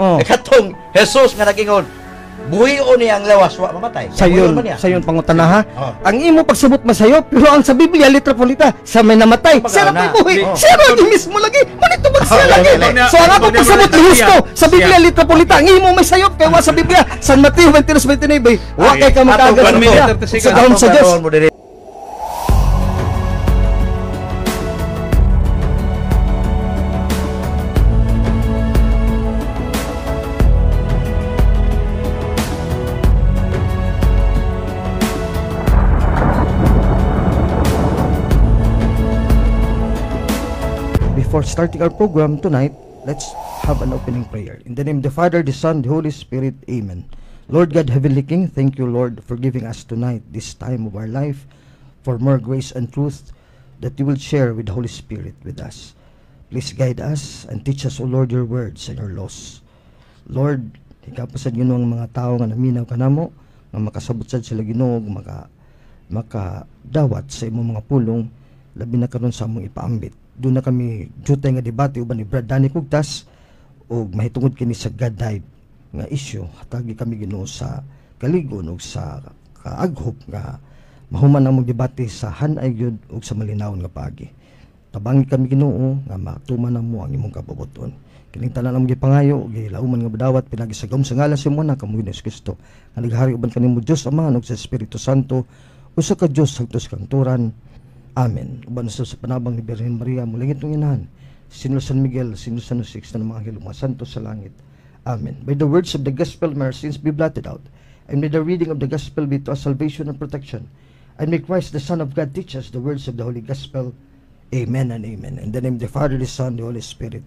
Oh. Eh, katong Jesus nga nagingon, buhion niya ang lawas, wa mamatay. Sayon, sayon pangutana ha. Oh. Ang imo pagsabot masayop, pero ang sa Biblia litra polita, sa may namatay, siya na buhi. Oh. Siya lagi mismo lagi. Manito ba siya Oh, lagi? So ang ako Pag- pagsabot pag- ni Husto, sa Biblia litra polita, ang imo may sayop kay wa sa Biblia. San Mateo 22:29, wa kay ka Atong magkagat one sa. 30 Sa Dios. Starting our program tonight, let's have an opening prayer. In the name of the Father, the Son, the Holy Spirit, Amen. Lord God, Heavenly King, thank you, Lord, for giving us tonight this time of our life for more grace and truth that you will share with the Holy Spirit with us. Please guide us and teach us, O Lord, your words and your laws. Lord, ikapasad yun ang mga tao nga naminaw ka namo, nga makasabot sad sila ginuog, maka, makadawat sa imong mga pulong, labi na karon sa among ipaambit. Doon na kami jutay nga debate uban ni Brad Danny Kugtas o mahitungod kini sa God died nga issue hatagi kami Ginoo sa kaligon ug sa kaaghop nga mahuman among debate sa hanay gyud ug sa malinaw nga pagi. Tabangi kami Ginoo nga matuman na mo ang imong kabubuton. Kining tanan among gipangayo gilauman nga badawat pinagisagom sa ngalan sa mo na kamo Ginoos Kristo. Nga naghari uban kanimo Dios Ama ug sa Espiritu Santo usa ka Dios sagtos kang turan. Amen. Uban sa panabang ni Birhen Maria mulingit ng inahan. Sinlo San Miguel, sinlo San Jose, na mga anghel, mga santos sa langit. Amen. By the words of the gospel, may our sins be blotted out. And may the reading of the gospel be to us salvation and protection. And may Christ, the Son of God, teach us the words of the Holy Gospel. Amen and amen. In the name of the Father, the Son, the Holy Spirit.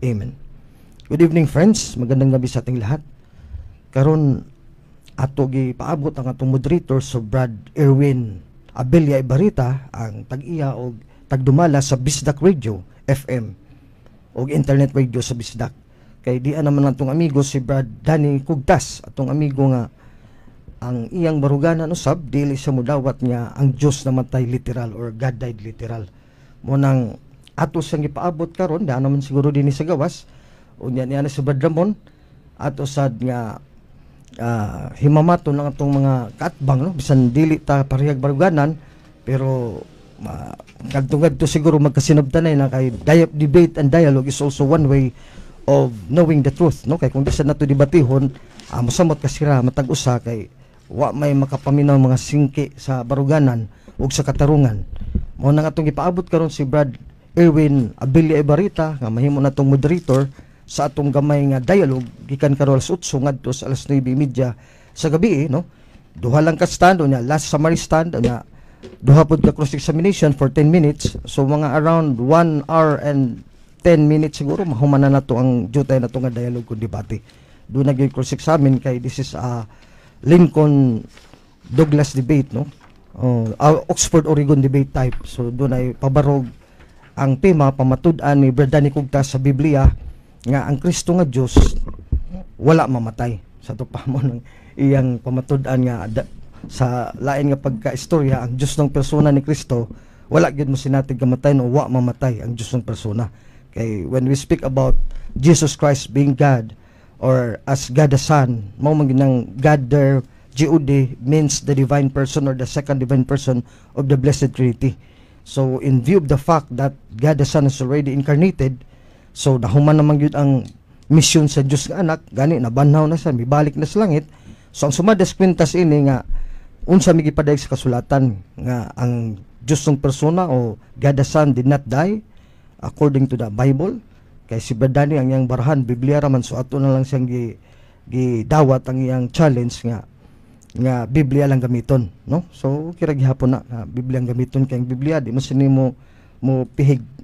Amen. Good evening, friends. Magandang gabi sa ating lahat. Karon ato gi paabot ang atong moderator so Brad Erwin Abelia Ibarita ang tag-iya og tagdumala sa Bisdak Radio FM og internet radio sa Bisdak. Kay di naman atong amigo si Brad Danny Kugtas, atong amigo nga ang iyang baruganan usab dili sa mudawat nga ang Dios namatay literal or God died literal. Mo nang ato siyang gipaabot karon da naman siguro dinhi sa gawas unya niya na si Brad Ramon ato sad nga ah, himamaton lang atong mga katbang no? Bisan dili ta parehag baruganan pero ma kadtungad to siguro magkasinabtanay na kay dia- debate and dialogue is also one way of knowing the truth no? Kay kung bisan nato debatihon uh, mosamot ka sira matag usa kay wa may makapaminaw mga singki sa baruganan ug sa katarungan. Mo nang atong gipaabot karon si Brad Erwin Abilia Ibarita nga mahimo natong moderator sa atong gamay nga dialogue gikan karon alas 8 ngadto sa alas 9:30 sa gabi eh, no? Duha lang ka stand unya last summary stand unya duha pod ka cross examination for 10 minutes. So mga around 1 hour and 10 minutes siguro mahuman na nato ang jutay nato nga dialogue kung debate. Do na gyud cross examine kay this is a Lincoln Douglas debate no? Oh, ah, Oxford Oregon debate type. So do na pabarog ang tema pamatud-an ni Danny Kugtas sa Biblia nga ang Kristo nga Dios wala mamatay sa to pa mo ng iyang pamatud-an nga da- sa lain nga pagka-istorya ang Dios ng persona ni Kristo wala gyud mo sinatig kamatay no wa mamatay ang Dios ng persona. Kay when we speak about Jesus Christ being God or as God the Son mao man gyud ang God there God means the divine person or the second divine person of the blessed Trinity. So in view of the fact that God the Son is already incarnated So nahuman naman yun ang misyon sa Diyos nga anak, gani nabanhaw na siya, mibalik na sa langit. So ang sumadas kwintas ini nga unsa mi gipadayag sa kasulatan nga ang Diyos ng persona o God the Son did not die according to the Bible. Kay si Badani ang iyang barahan, Biblia raman so ato na lang siyang gi, gidawat ang iyang challenge nga nga Biblia lang gamiton, no? So kira gihapon na nga Biblia ang gamiton kay ang Biblia di man sini mo mo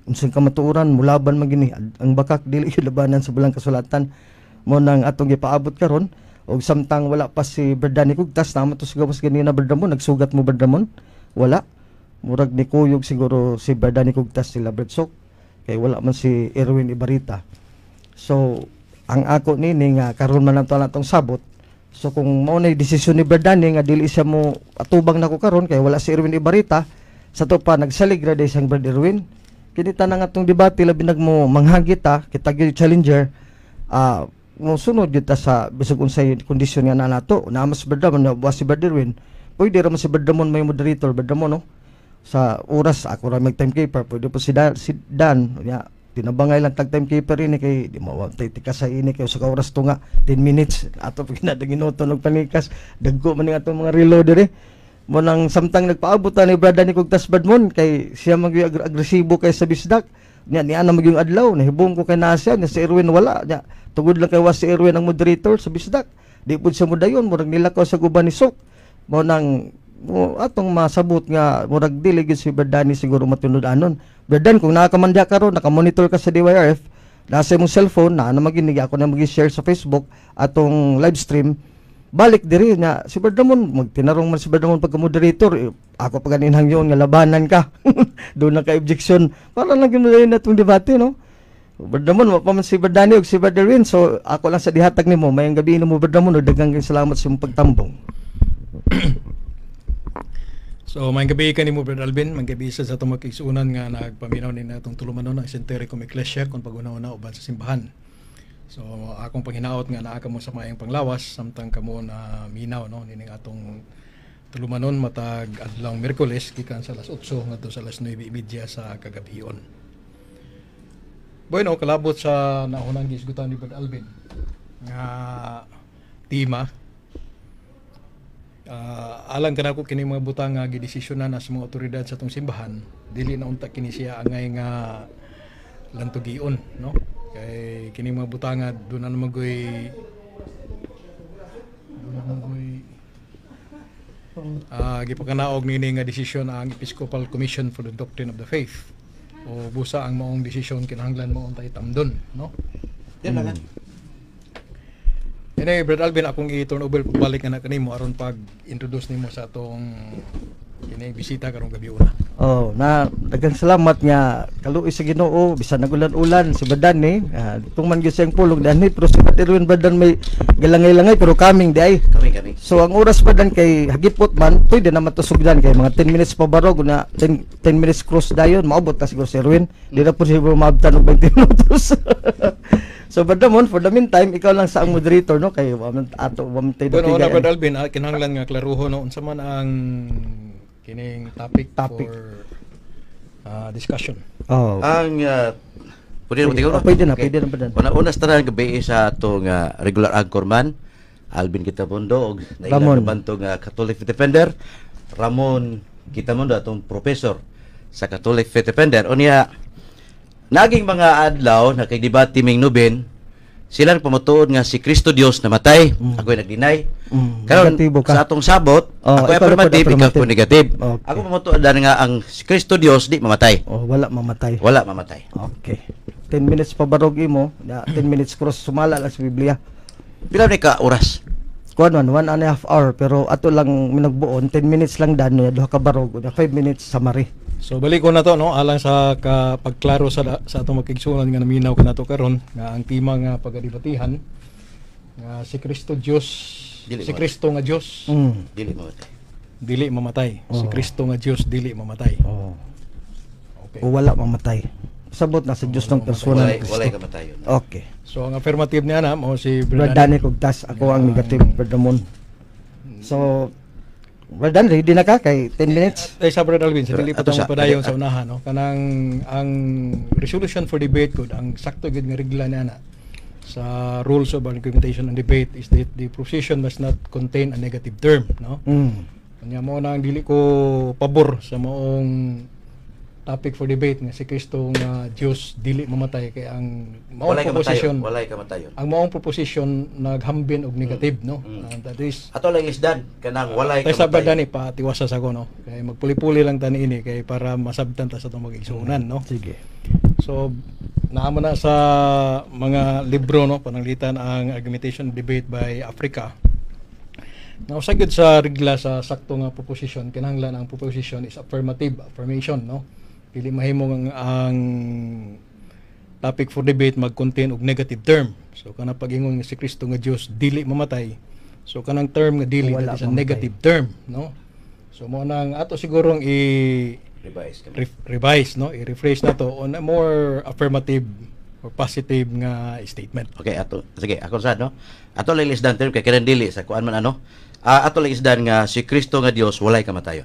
pihig unsang kamatuoran mulaban man gini ang bakak dili gyud labanan sa bulang kasulatan. Mo nang atong gipaabot karon og samtang wala pa si Berdani Kugtas tama to sa gawas ganina Berdamon nagsugat mo Berdamon wala. Murag ni kuyog siguro si Berdani Kugtas sila Bredsok kay wala man si Erwin Ibarita. So ang ako nini nga karon man nato natong sabot. So kung mao na desisyon ni Berdani nga dili siya mo atubang nako karon kay wala si Erwin Ibarita sa to pa nagsalig ra day sang Brad Erwin kini tanang atong debate labi nagmo manghagit ta kita gyud challenger ah mo sunod gyud sa bisag unsay kondisyon nga na nato. Na mas Berdamon na buwas si Berderwin pwede ra man si Berdamon may moderator Berdamon no? Sa oras ako ra mag timekeeper. Pwede po si Dan, si Dan ya tinabangay lang tag timekeeper ini kay di mo tay tika sa ini kay sa oras to nga 10 minutes. Ato pag kinadaginoto og panikas dagko man ning atong mga reload diri mo nang samtang nagpaabot ta ni brada ni kog tasbadmon kay siya mag agresibo kay sa bisdak. Nya ni ana magyung adlaw nahibong ko kay nasa nya si Erwin wala nya. Tugod lang kay was si Erwin ang moderator sa bisdak. Di pud siya modayon murag nilakaw sa guban ni Sok. Mo nang mo atong masabot nga murag dili gyud si Berdani siguro matunod anon. Berdan kung nakakamandya ka ron nakamonitor ka sa DYRF nasa imong cellphone na na maginig ako na magi-share sa Facebook atong live stream balik diri na si Berdamon magtinarong man si Berdamon pagka moderator eh, ako pa ganinhang yun nga labanan ka doon na ka objection para lang gyud na itong debate no Berdamon wa pa si Berdani ug si Berderin so ako lang sa dihatag nimo mayang gabi nimo Berdamon ug daghang salamat sa imong pagtambong So, may gabi ka ni mo, Brother Alvin. May gabi isa sa itong makikisunan nga nagpaminaw ni natong tulumanon ng senteri eklesya kung pag-una-una uban sa simbahan. So, akong panghinaot nga naa ka mo sa mayang panglawas, samtang kamo na minaw, no? Nining atong tulumanon matag adlaw Miyerkules, gikan sa alas 8 ngadto sa alas 9.30 sa kagabion. Bueno, kalabot sa naunang gisgutan ni Brother Alvin nga tema Ah, alang kana ko kini mga butang nga gidesisyonan na sa mga otoridad sa atong simbahan dili na unta kini siya angay nga lantugion no kay kini mga butang nga do na magoy do na magoy ah gipakanaog nini nga desisyon ang Episcopal Commission for the Doctrine of the Faith. O busa ang maong desisyon kinahanglan mo untay tamdon no? Yan na nga. Ini Brad Alvin akong i-turn over balik na kanimo aron pag introduce nimo sa atong kini bisita karong gabi una. Oh, na daghang salamat nga kaluoy sa Ginoo bisan nagulan-ulan si Badan ni. Ah, itong man gyud siyang pulong dani pero si Erwin Badan may galangay-langay pero coming di ay. Kami, kami. So ang oras Badan kay hagipot man pwede na matusugdan kay mga 10 minutes pa barog na 10, 10 minutes cross dayon maabot ta siguro si Erwin. Di na po siguro maabtan og 20 minutos. so Badamon for the meantime ikaw lang sa ang moderator no kay wa man ato man tayo Pero una datigayan. Brad Alvin ah, kinahanglan nga klaruho no unsa man ang kining topic, Topic. for ah, discussion. Oh. Ang uh, pwede na Oh, pwede na, pwede na, Badan. Una-una sa tanan gabi sa atong uh, regular anchorman, Alvin Kitamundo, og Ramon. nailan naman itong uh, Catholic Faith Defender, Ramon Kitamundo, atong professor sa Catholic Faith Defender. O niya, naging mga adlaw na kay debate ming nuben, sila pamatuod nga si Kristo Dios namatay, Mm. ako'y nagdeny. Mm, Karon sa atong sabot, Oh, ako ikaw affirmative, ikaw affirmative. negative. Okay. Ako pamatuod nga ang si Kristo Dios di mamatay. Oh, wala mamatay. Wala mamatay. Okay. 10 minutes pa barog imo, na 10 minutes cross sumala lang sa Biblia. Pila ni ka oras? Kuan man, one and a half hour pero ato lang minagbuon 10 minutes lang dano ya duha ka barog na 5 minutes summary. So balik ko na to no alang sa ka, pagklaro sa sa atong makigsunan nga naminaw ka nato karon nga ang tema nga pagadibatihan nga si Kristo Dios Dili si Kristo nga Dios Mm. Dili mamatay. dili mamatay. Si Oh. Kristo nga Dios dili mamatay. Oh. Okay. O wala mamatay. Sabot na sa Dios ng persona ng Kristo. kamatayon. Okay. So ang affirmative niya na mo si Brad Brother Danny kog tas ako ang negative Brad Ramon. So Brad Dan, ready na ka kay 10 minutes? Ay sa Brother Alvin, sa Pero dili pa ato tamo sa- padayon sa unahan no. Kanang ang resolution for debate good ang sakto gid nga regla niya na sa rules of argumentation and debate is that the proposition must not contain a negative term no. Mm. Kanya mo na ang dili ko pabor sa maong topic for debate nga si Kristo nga Dios dili mamatay kay ang maong Walay proposition. Walay kamatayon. ang maong proposition naghambin og negative no. Mm. And that is Ato lang isdan kanang walay Tay sa kamatayon. ni pa tiwasas ako no. Kay magpuli-puli lang tani ini kay para masabtan ta sa itong mag-igsunan no. Sige. So naamo na sa mga libro no pananglitan ang argumentation debate by Africa. Now sagad sa regla sa sakto nga proposition kinahanglan ang proposition is affirmative affirmation no. Dili mahimo ang, ang topic for debate mag-contain og negative term. So kana pag-ingon nga si Kristo nga Dios dili mamatay. So kanang term nga dili Wala is a mamatay. negative term no. So mo nang ato sigurong i Revise kami. ref- revise no i-rephrase na to on a more affirmative or positive nga statement. Okay, ato sige, ako sa no. Ato lang isdan term kay kiran dili sa kuan man ano. Ah, ato lang isdan nga si Kristo nga Dios walay kamatayon.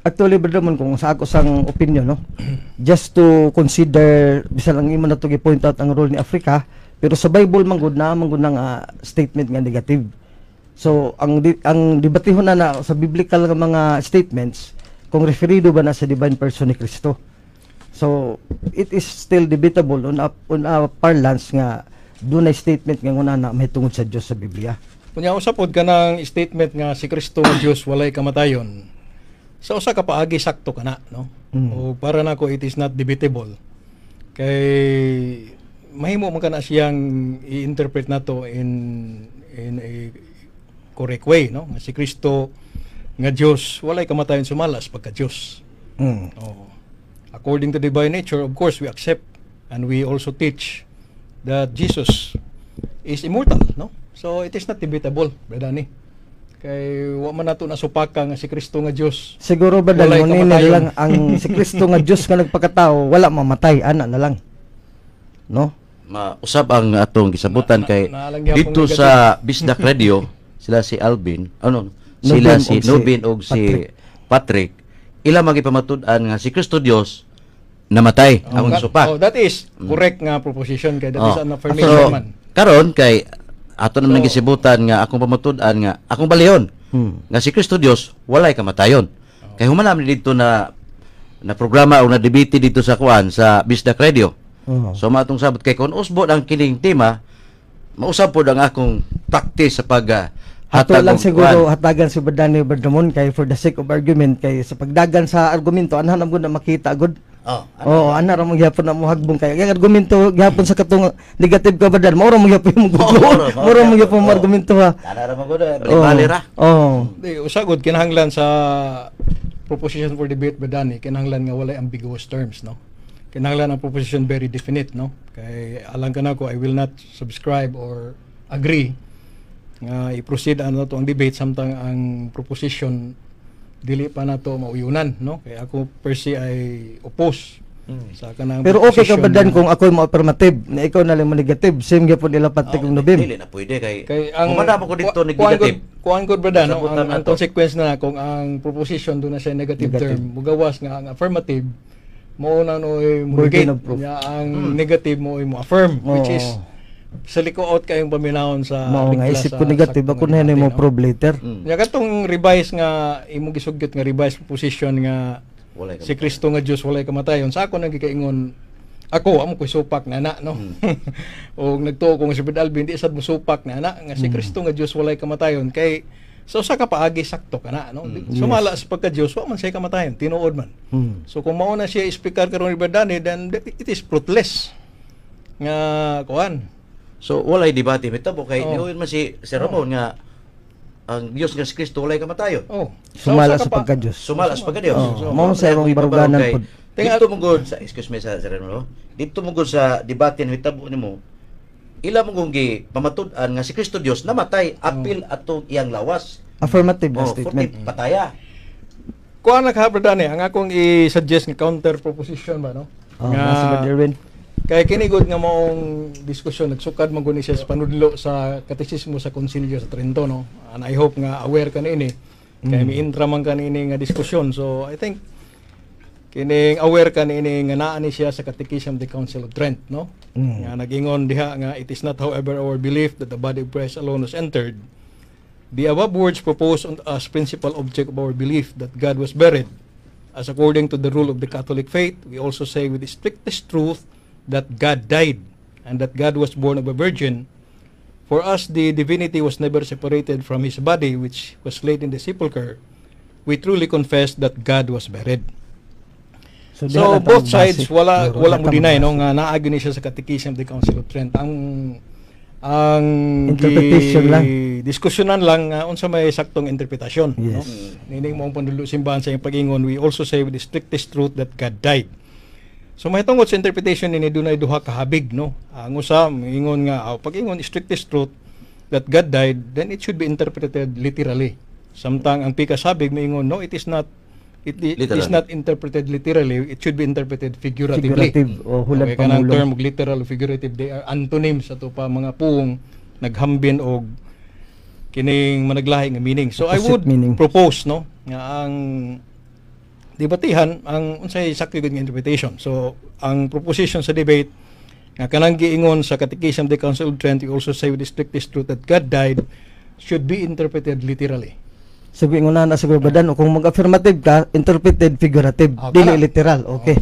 Actually, brother man, kung sa ako sang opinion, no? Just to consider, bisa lang imo na to point out ang role ni Africa, pero sa Bible man gud na man gud nga statement nga negative. So, ang di, ang debatihon na, na sa biblical nga mga statements, kung referido ba na sa divine person ni Kristo. So, it is still debatable on a, on a parlance nga doon na statement nga una na may tungod sa Dios sa Biblia. Kunya usapod ka ng statement nga si Kristo Dios walay kamatayon. Sa usa ka paagi sakto kana, no? Mm. O para nako it is not debatable. Kay mahimo man kana siyang i-interpret nato in in a correct way, no? Nga si Kristo nga Dios walay kamatayon sumalas pagka Dios. Mm. Oh. According to divine nature, of course, we accept and we also teach that Jesus is immortal, no? So it is not debatable, brother ni. Kay wa man nato nasupaka nga si Kristo nga Dios. Siguro ba dahil kamatayon. lang ang si Kristo nga Dios nga nagpakatao, wala mamatay, ana na lang. No? Mausab ang atong gisabutan Na- na- kay dito sa Bisdak Radio sila si Alvin, ano sila Nubin si Nubin og si Patrick. Ila magipamatud-an nga si Kristo Dios namatay Oh, that- supak. Oh, that is correct nga proposition kay that is Oh. an affirmation So, man. karon kay ato naman So- gisibutan nga akong pamatud-an nga akong balihon Hmm. nga si Kristo Dios walay kamatayon. Kay human namin dito na na programa o na debate dito sa kuan sa Bisdak Radio. Oo. So matong sabot kay kun usbot ang kining tema, mausab pod ang akong practice sa pag Hato hatag lang siguro kuan. hatagan si Berdani Berdamon kay for the sake of argument kay sa pagdagan sa argumento anhan na makita gud. Oh, Oo, ana ra mo gyapon na mo hagbong kay ang argumento gyapon sa katong negative ka badan, mao ra mo gyapon mo gulo. mao ra, mo gyapon mo argumento ha. Ana ra magud bali ra. Oo. Di usagod kinahanglan sa proposition for debate badani kinahanglan nga walay ambiguous terms no. Kinahanglan ang proposition very definite no. Kay alang kana ko I will not subscribe or agree nga i-proceed ano to ang debate samtang ang proposition dili pa nato mauyunan no. Kay ako per se ay oppose sa kanang Pero okay ka badan nga- kung ako mo affirmative, na ikaw na lang mo negative, same gyapon nila pati kung Oh, nobim. Dili na pwede kay Kay ang Humana mo ko dito kuhaan negative. gud brada no Sabutan ang, ang consequence na kung ang proposition do na sa negative, Negative. term mugawas nga ang affirmative mo na no proof. nya ang negative mo mo affirm which is sa likuot kayong paminahon sa Mao nga isip ko negative ako na debate, mo prove later. Mm. Nya katong revise nga imong gisugyot nga revise proposition nga Walay si Kristo nga Dios walay kamatayon sa ako nang gikaingon ako amo ko supak na na no? O nagtuo ko nga si Brad Alvin di sad mo supak na na nga si Kristo nga Dios walay kamatayon kay so sa ka paagi sakto ka na no? Sumala sa pagka Dios wa man siya kamatayon tinuod man. Hmm. so kung mao na siya speaker karon ni Berdani then it is fruitless nga kuan So walay debate mitabo kay Oh. niuyon man si si Ramon nga ang Dios nga si Kristo walay kamatayon. oh Sumala sa ka pa- pagka-Diyos. Sumala sa pagka Dios. Oh, mao sa imong baruganan pod. Dito mo gud sa excuse me sa sa no. Dito mo gud sa debate ni hitabo nimo. Ila mo gud gi pamatud-an nga si Kristo Dios namatay apil atong iyang lawas. Affirmative Oh, statement. forty pataya. kuan na ka Berdani ang akong i-suggest nga counter proposition ba no Oh, Brother Erwin. Kaya kinigod nga maong diskusyon, nagsukad man siya sa panudlo sa katekismo sa konsilyo sa Trento, no? And I hope nga aware ka ini. Kaya may intra man ka ini nga diskusyon. So, I think, kining aware ka ini nga naa ni siya sa Catechism of the Council of Trent, no? Mm. Nga nagingon diha nga, it is not however our belief that the body of Christ alone was entered. The above words propose on, as principal object of our belief that God was buried. As according to the rule of the Catholic faith, we also say with the strictest truth that God died and that God was born of a virgin. For us, the divinity was never separated from his body, which was laid in the sepulchre. We truly confess that God was buried. So, So both sides wala wala mo base. no nga naagi ni siya sa Catechism of the Council of Trent. Ang ang Interpretation lang. Diskusyonan lang nga unsa may saktong interpretasyon no. Yes. Nining mo pandulo simbahan sa iyang pagingon we also say with the strictest truth that God died. So mahitungod sa interpretation ni dunay duha ka habig no. Ang usa ingon nga aw pag ingon strictest truth that God died then it should be interpreted literally. Samtang ang pika sabig moingon no it is not it, it Literally. is not interpreted literally, it should be interpreted figuratively. Figurative o hulag Okay, kanang pamulong. term og literal o figurative they are antonyms sa pa mga puong naghambin og kining managlahi nga meaning. So I Opposite would meaning. propose no nga ang debatihan ang unsay sakto gud nga interpretation. So ang proposition sa debate nga kanang giingon sa Catechism of the Council of Trent also say with the strictest truth that God died should be interpreted literally. Sabi nga na na siguro badan o kung mag-affirmative ka, interpreted figurative, Ah, dili literal. Okay.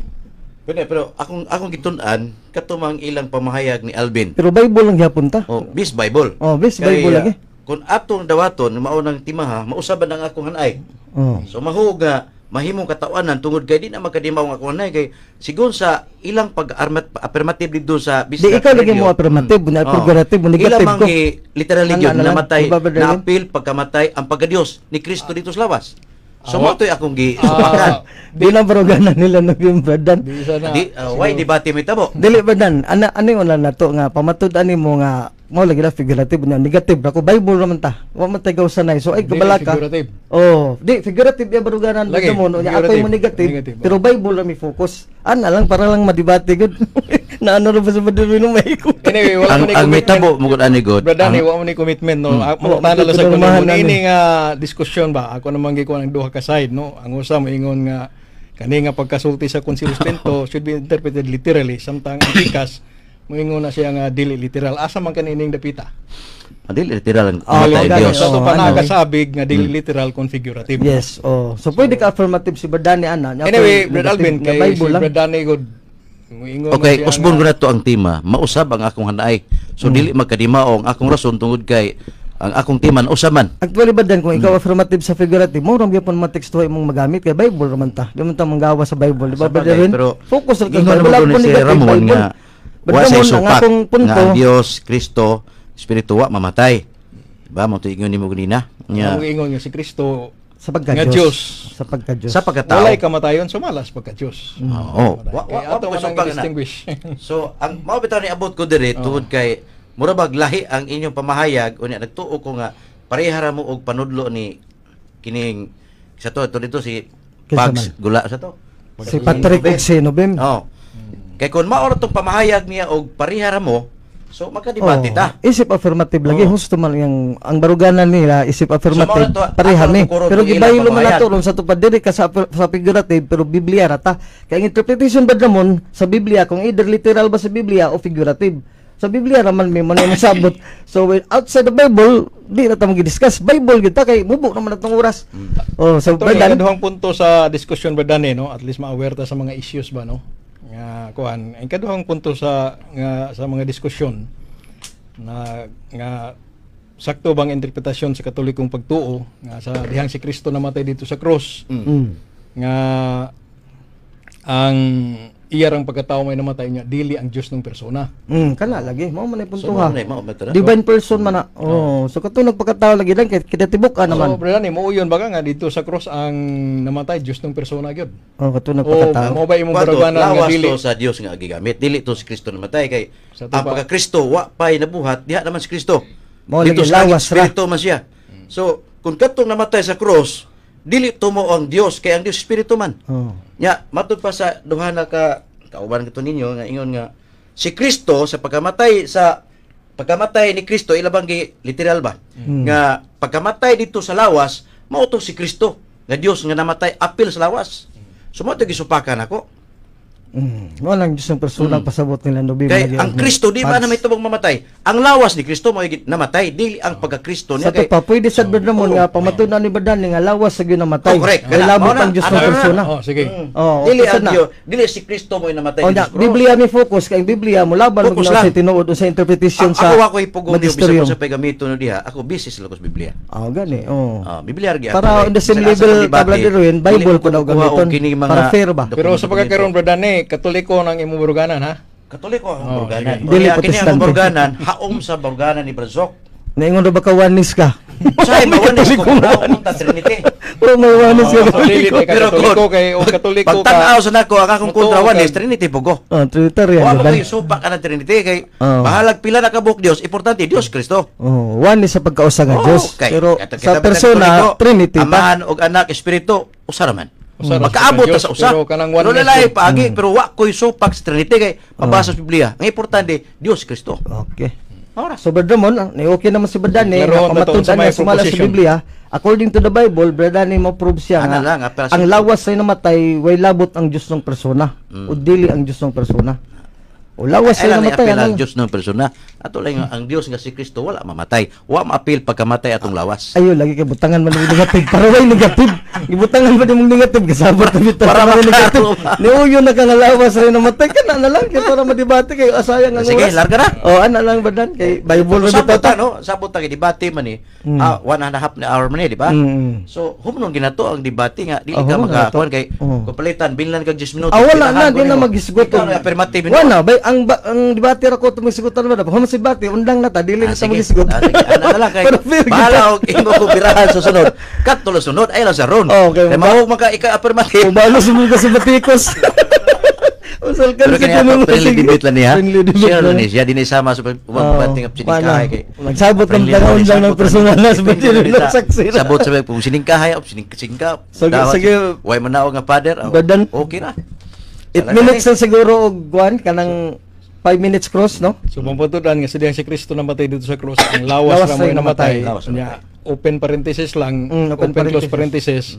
Pero, pero akong akong gitun-an katumang ilang pamahayag ni Alvin. Pero Bible lang gyapon ta. Oh, bis Bible. Oh, bis Kaya, Bible lagi. Kung atong dawaton maunang timaha, mausaban ang akong hanay. Oh. So mahug nga mahimong katawanan tungod kay di na magkadimaw nga hanay kay sigon sa ilang pag-armat affirmative dito sa Di business ikaw lagi mo affirmative, bunya Oh. figurative, mo negative Ilang ko. mangi literally yun namatay Iba ba, Darlene? na appeal pagkamatay ang pagkadios ni Kristo dito sa lawas. So Ah, mo to'y akong gisubakan. Ah, Di na baruganan nila November dan. di isa na. di uh, why debate mi tabo? Dili ba dan? Ana ano yung na to nga pamatud ani mo nga mo lagi na figurative nya negative ako Bible raman ta. Wa man tagaw sanay. So ay kabala ka. figurative. Oh, di figurative ya baruganan Lagi, mo nya ako mo negative. Negative, oh. Pero Bible ra mi focus. Ana lang para lang madebate gud. na ano ra ba sa badiri no may ko. Anyway, wala ang man ni ang may commitment. tabo mo gud ani god. Brother, ni ang- wa mo ni commitment no. Hmm. Mo Wa, tanala sa kuno mo ini nga diskusyon ba. Ako naman gi ko ang duha ka side no. Ang usa moingon nga kani nga pagkasulti sa konsilustento should be interpreted literally samtang ang ikas moingon na siya nga dili literal. Asa man kanining dapita? Dili literal ang Ah, matay. Dios. Sa to Oh, pa ano, nakasabig nga dili literal configurative. Yes, oh. So pwede ka affirmative si Badani ana. Nya Anyway, Brad Alvin, kay si Bible lang. Brad Danny good Okay, na siya usbon ko nga- na to ang tema. Mausab ang akong hanay. So Hmm. dili magkadimaong akong rason tungod kay ang akong timan usaman. Actually ba dan kung ikaw affirmative sa figurative, mo ram gyapon mateksto imong magamit kay Bible raman ta. Di man ta manggawa sa Bible, di ba Sa ba bagay, pero Focus ra ka Ingon naman Bible. ko Wala ni si negative Ramon Bible. nga wa sa Ramon, ang akong nga punto, ang Dios, Kristo, Espiritu wa mamatay. Diba mo to ingon nimo ganina? Nya Ang ingon nga si Kristo sa pagka nga Diyos. Diyos. Sa pagka Diyos. sa pagkatao. walay kamatayon sumalas pagka Diyos. Oo. Mamatay. Wa- ato man ang distinguish. So, ang mao bitaw ni abot ko dire tungod kay mura bag lahi ang inyong pamahayag unya nagtuo ko nga parehara mo og panudlo ni kining sa to ito dito si Pags? Gula sa to. si Patrick ug si Nobem. Oh. Kay kung mao ra tong pamahayag niya og parehara mo, so magkadebate ta. Oh, isip affirmative lagi. Oo. husto man yung ang baruganan nila isip affirmative. So, mao na to, pareha ako mi natukuro pero ilang gibaylo man ron sa tupad diri ka sa, sa figurative pero Biblia rata kay ang interpretation ba namon sa Biblia kung either literal ba sa Biblia o figurative? Sa Biblia raman may man sabot. So when outside the Bible di na ta discuss Bible kita kay mubo naman natong oras. Oh so Ito ikaduhang punto sa diskusyon ba dani no? At least ma-aware ta sa mga issues ba no? Nga kuan. Ang ikaduhang punto sa nga sa mga diskusyon na nga sakto bang interpretasyon sa katolikong pagtuo nga sa dihang si Kristo namatay dito sa cross mm. nga ang iya rang pagkatao may namatay niya dili ang Dios ng persona. Mm, kana lagi mao man ay punto So, ha mao na, mao divine person man na oh so kato nagpakatao lagi lang kay kinatibuk ka So, naman brother ni mo yun baga nga dito sa cross ang namatay Dios ng persona gyud. oh kato O nagpakatao mo ba imong Kwato, baruganan nga dili to sa Dios nga gigamit. Dili to si Kristo namatay kay ang pagka Kristo wa pay nabuhat diha naman si Kristo. Mao lagi lawas ra. Espiritu man siya. So, kung katong namatay sa cross, dili to mo ang Dios kay ang Dios Espiritu man. oh. Nya, matud pa sa duha na ka kauban kito ninyo nga ingon nga si Kristo sa pagkamatay sa pagkamatay ni Kristo ilabang gi literal ba? Mm. nga pagkamatay dito sa lawas mao to si Kristo. Nga Dios nga namatay apil sa lawas. So mo to gisupakan ako Mm. Walang Diyos ng persona Mm. pasabot nila no Biblia. kay lagi ang Kristo di ba na may tubong mamatay ang lawas ni Kristo mo namatay dili ang pagka-Kristo Sa niya kay to pa pwede Brother Ramon Oo. nga pamatun na ni Badan nga lawas sa gyud namatay. Oh, correct. Kay Kana, labot ang Diyos Ano ng na? persona. Oh, sige. Mm. Oh, dili ang. Dios dili si Kristo mo namatay Oh. Biblia mi focus kay ang Biblia mo laban mo sa tinuod sa interpretation sa ako ako magisterium. sa pagamito no diha ako busy sa Biblia Ah, gani. Oh. Ah, Biblia gyud. Para on the same level tabla Bible ko daw gamiton. Para fair ba? Pero sa pagkakaroon brother ni katoliko nang imong buruganan ha. Katoliko ang Oh, burganan. Dili kini ang burganan, haom sa burganan ni Brazok. Naingon ra ba ka wanis ka? Sa iba wala ko na umunta Trinity. Oh, may wanis ka. Oh, Pero katoliko kung- kay o katoliko ka. Pagtanaw sa nako ang akong kontra one ka- is Trinity pugo. Oh, Trinitarian Wa kayo supak ka ng Trinity kay Oh. bahalag pila na kabuk Dios, importante Dios Kristo. Oh, wanis sa pagkausa nga Oh, Diyos. kay- Pero sa persona Trinity ta. Amahan og anak espiritu usa ra man. Usa Magkaabot sa ta sa usa. Pero kanang Pero oneness lalay paagi pero wa koy supak sa Trinity kay mabasa sa Biblia. Ang importante Dios Kristo. Okay. Ora. So Brother Mon, ah, ni okay naman si Brother ni sa niya sumala sa. Biblia. According to the Bible, Brother ni mo prove siya nga lang, pero ang lawas sa namatay way labot ang Dios ng persona. Mm. O dili ang Dios ng persona. O lawas sa Ay lang namatay ano ang. Diyos ng persona. Ato lang ang Dios nga si Kristo wala mamatay. Wa maapil pagkamatay atong lawas. Ayo lagi kay butangan man negative para way negative. Gibutangan man yung negative kasabot na bitaw Para para negative. makaro. Ni uyo na kang lawas rin namatay kana na lang kay para madibate kay asayang ang Sige, larga na. O ana lang Brother kay Bible ra bitaw ta ta. no, sabot ta kay debate man ni. Mm. Ah, one and a half na hour man ni, di ba? Mm. So, humnon ginato ang debate nga dili Ah, ka makakuan kay kapalitan binlan kag 10 minuto. Ah, wala na, di na. Ikaw na affirmative? Wala, ang, ba, ang debate ra ko tumisigutan ba? Kung si debate, undang na ta, dili Ah, na ta sige. magisgot. Ah, sige. Ano na lang kay bahala og imo ko birahan sa sunod. Kat tulo sunod ay lang sa ron. Oh, okay. Kay mao maka ika-affirmative. Umalo sa mga sa batikos. Usal ka sa kuno pa friendly debate lang niya. Siya lang. niya, din isama sa Oo. pagbating of siningkahay kay. Nagsabot ng dalaon lang, ng personal na sa sa- saksi. Sabot sa kung siningkahay o siningkap. Sige, sige. Way man nga father. oh. Okay na. 8 minutes na siguro og guan kanang 5 minutes cross, no? So pamputudan nga sa si Kristo namatay dito sa cross, ang lawas, Lawas ra mo ray namatay. Lawas Nya, open parenthesis lang, Mm, open open, close parenthesis.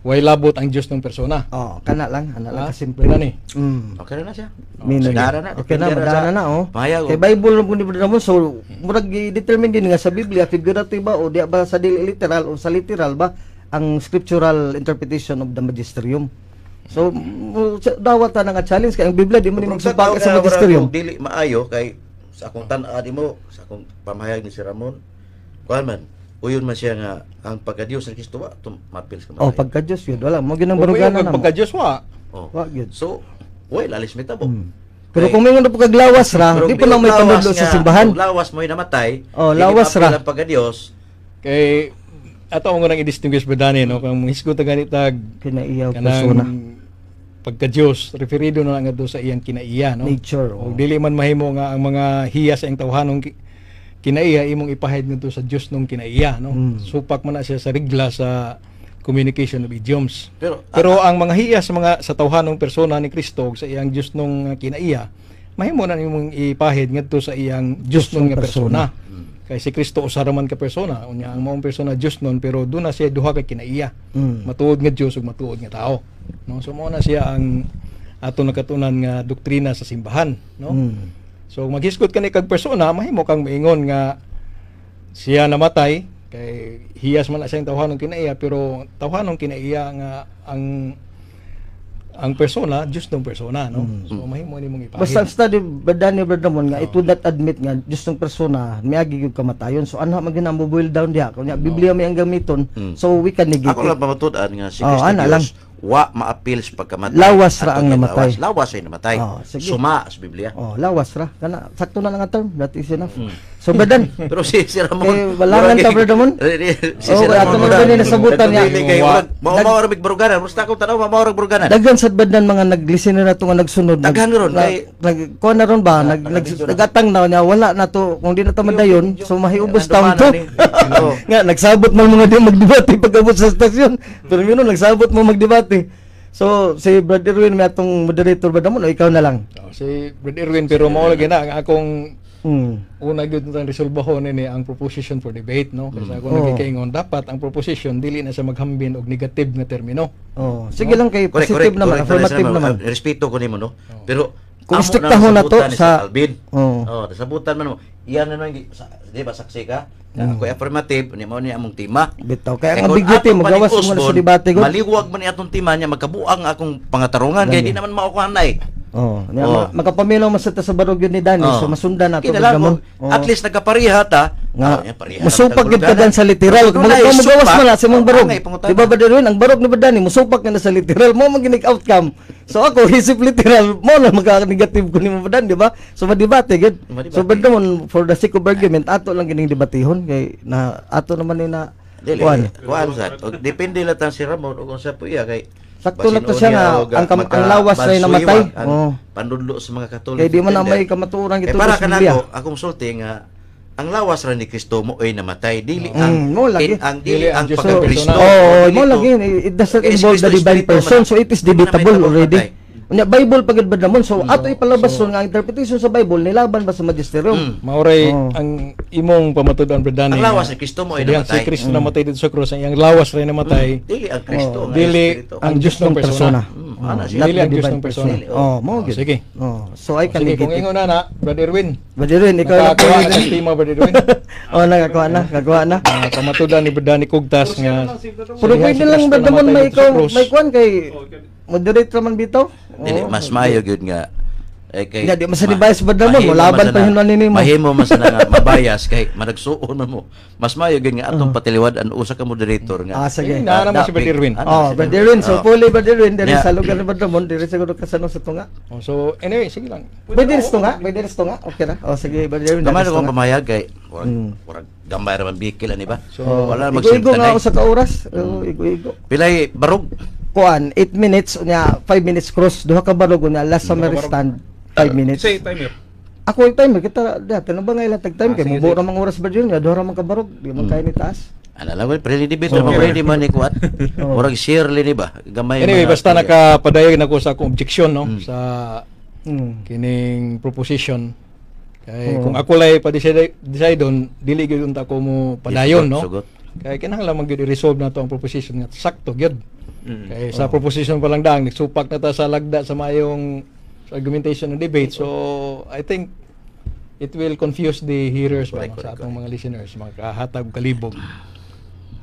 Way labot ang Diyos ng persona. Oh, kana lang, ana lang Ah, kasimple. na ni. Mm. Okay na siya. Mina Sigara na. Okay na, depende madana sa- na oh. Mahayag, Kay oh. Bible lang ni mo so murag i-determine din nga sa Biblia figurative ba o di ba sa dili literal o sa literal ba ang scriptural interpretation of the magisterium. So sa- dawat ta nga challenge kay ang Biblia di mo ni sa magsubak sa magisterium. Dili maayo kay sa akong tan-a di mo, sa akong pamahayag ni si Ramon. Kuan man, uyon man siya nga ang pagka-Dios ni Kristo wa tum mapil sa Oh, matay. pagka Dios yun, wala mo ginang barugana na mo. pagka Diyos wa. Oh. Wa gyud. So, way lalis mi tabo. Mm. Pero kung may nga po kaglawas ra, di pa na may lawas panudlo sa simbahan. Lawas mo namatay. Oh, lawas ra. ang pagka-Dios. Kay ato mo nang i-distinguish ba dani no kung hisgo ta ganitag Kinaiyaw persona. pagka Dios referido na nga do sa iyang kinaiya no. Nature. O Oh. dili man mahimo nga ang mga hiya sa iyang tawhanong ki- kinaiya imong ipahid ngadto sa Dios nung kinaiya no. Mm. Supak man na siya sa regla sa communication of idioms. Pero, Pero ang mga hiya sa mga sa tawhanong persona ni Kristo sa iyang Dios nung uh, kinaiya, mahimo na nimong ipahid ngadto sa iyang Dios nung nga persona. Kay si Kristo usa ra man ka persona, unya ang maong persona Dios nun pero doon na siya duha ka kinaiya. Mm. Matuod nga Dios ug matuod nga tao. No, so mao na siya ang ato nakatunan nga doktrina sa simbahan, no? Mm. So maghisgot ka ni kag persona, mahimo kang maingon nga siya namatay kay hiyas man na siyang tawhanong kinaiya pero tawhanong kinaiya nga ang ang persona Diyos ng persona no so mahimo nimong ipahid Basta ang study bada ni Brother Mon nga it would not admit nga Diyos ng persona miagi gyud kamatayon. So ano man ginamo boil down diha kunya Biblia may ang gamiton. Mm. So we can negate Ako lang it. pamatudan nga si Oh, Kristo ana Dios lang. wa maapil sa pagkamatay. Lawas ra ang namatay. Lawas, lawas ay namatay. Oh, sige. Suma sa Biblia. Oh, lawas ra. Kana sakto na lang ang term. That is enough. Mm. So badan Pero si si Ramon, Eh, walangan murag- ta, Brother Ramon? si Oh, si kaya ato Ramon. man din nasabutan niya. Mao mao ra mig baruganan. Basta ko tanaw mao ra baruganan. daghan sad badan mga nag-listen na to nga nagsunod. Daghan ron, nag, kay- nag kuha na ron ba nag, nag, nagatang na niya wala na to kung di na ta madayon so mahiubos taon to. Nga nagsabot man mga di magdebate pagabot sa stasyon. Pero yun nagsabot mo magdebate. So si Brother Erwin may atong moderator ba damon o ikaw na lang. Oh, si Brad Erwin pero mao lagi na ang akong Hmm. una gyud nang resolbahon ni ang proposition for debate no kasi ako Oh. nagkikaingon dapat ang proposition dili na siya maghambin og negative nga termino Oh, sige lang kay Correct, positive correct, naman, correct, affirmative correct, naman. Ah, Respeto ko nimo no. Pero Kung istriktahon na to nasabutan ni sa- Alvin. Oo. Oh, nasabutan man mo. Iyan na naman sa, di ba saksi ka? Mm. Ako affirmative ni mao ni among tema. Bitaw kaya Eh, ang ambiguity magawas paning mo na sa debate gud. Maliwag man ni atong tema niya magkabuang akong pangatarungan kay di naman mao ko hanay. Oh, niya, Oh. ma- makapamilaw man sa ta sa barog yun ni Danny, Oh. so masundan nato gamon. mo, At least nagkapariha ta. nga Ah, yan, pariha musupak naman gid ka dan sa literal. Mo mo supak, man na sa imong oh, barog. di ba ba ang barog ni Badani musupak na sa literal. Mo man ginig outcome. So ako isip literal. Mo na magka negative ko ni mo Badan di ba? So madibate gid so badamon for the sake of argument ato lang gining debatihon kay na ato naman ni na Dili, kuan sa. Depende lang tan si Ramon o kung sa puya kay Sakto lang to basin siya nga, ang kam- ang lawas na namatay. ang Oh. Pandudlo sa mga Katolik. kay di man na may kamatuoran Eh gito para sa ka Biblia nako, akong sulti nga ang lawas ra ni Kristo mo ay namatay dili Mm, ang mo lagi. in- ang dili ang pagka-Kristo. Oh, mo lagi it doesn't Kaya si involve the divine person so it is debatable already. Unya Bible pagid ba namon so ato So- ipalabas so- so, nga interpretation sa Bible nilaban ba sa magisterium? Mm. Mauray Oh. ang imong pamatud-an Bradani. Ang lawas ni Kristo mo ay namatay. Si Kristo namatay dito sa krus, ang iyang lawas rin namatay. Dili ang Kristo Oh, dili ang Diyos ng persona. Mm, ana Oh, siya. Dili ang Diyos divine ng persona. person. Oh, mo Oh, gid. sige. Oh, so I can Sige, negate kung ingon na na, Brother Erwin. Badirin, ikaw na Nakakuha ka ng tima, Brother Erwin. oh, nakakuha na, nakakuha na. Ah, pamatudan ni Bradani Kugtas nga Pero pwede si lang badamon namatay may ikaw, may kuan kay moderate raman bitaw. Dili mas maayo gyud nga eh kay Nga, di masanibayas ba mahimo Walaban man pa hinuan nini mo. Mahimo man sana nga mabayas kay managsuon man mo. Mas maayo gyud nga atong patiliwad an usa ka moderator nga. Ah, sige. Eh, na naman si. Brother Erwin. Ano, Oh, Badirin, so Oh. fully Badirin, diri sa lugar ni Badamon, diri siguro kasano sa tunga. Oh, so anyway, sige lang. Pwede rin tunga, pwede rin tunga. Okay ra. Oh, sige. Gamay diri ra ko pamayag kay Mm. warag gamay ra man bikil ani ba? So, wala Igo-igo nga magsimtanay. ako sa kauras. Oh, igo-igo. Pilay barog. Kuan, 8 minutes unya 5 minutes cross, duha ka barog unya last summary stand 5 minutes. Say timer. Ako yung timer kita dati na ba nga ilang tag time Ah, kay sige. ra mang oras ba yun, ya duha ra man ka barog, di man kaya ni taas. Ana lang pwede debate Oh. mo pwede man ni kuat. Oh. Murag share li ni ba? Gamay Anyway, basta natin. nakapadayag na ko sa akong objection no sa Hmm. kining proposition. Kay Oo. kung ako lay pa decide decide on dili gyud unta ko mo padayon no. Kay kinahanglan man gyud i-resolve na to ang proposition nga sakto gyud. Mm. Kay sa proposition pa lang daang nagsupak na ta sa lagda sa mayong argumentation and debate. So I think it will confuse the hearers ba, Correct, sa correct, atong mga listeners, mga kahatag kalibog.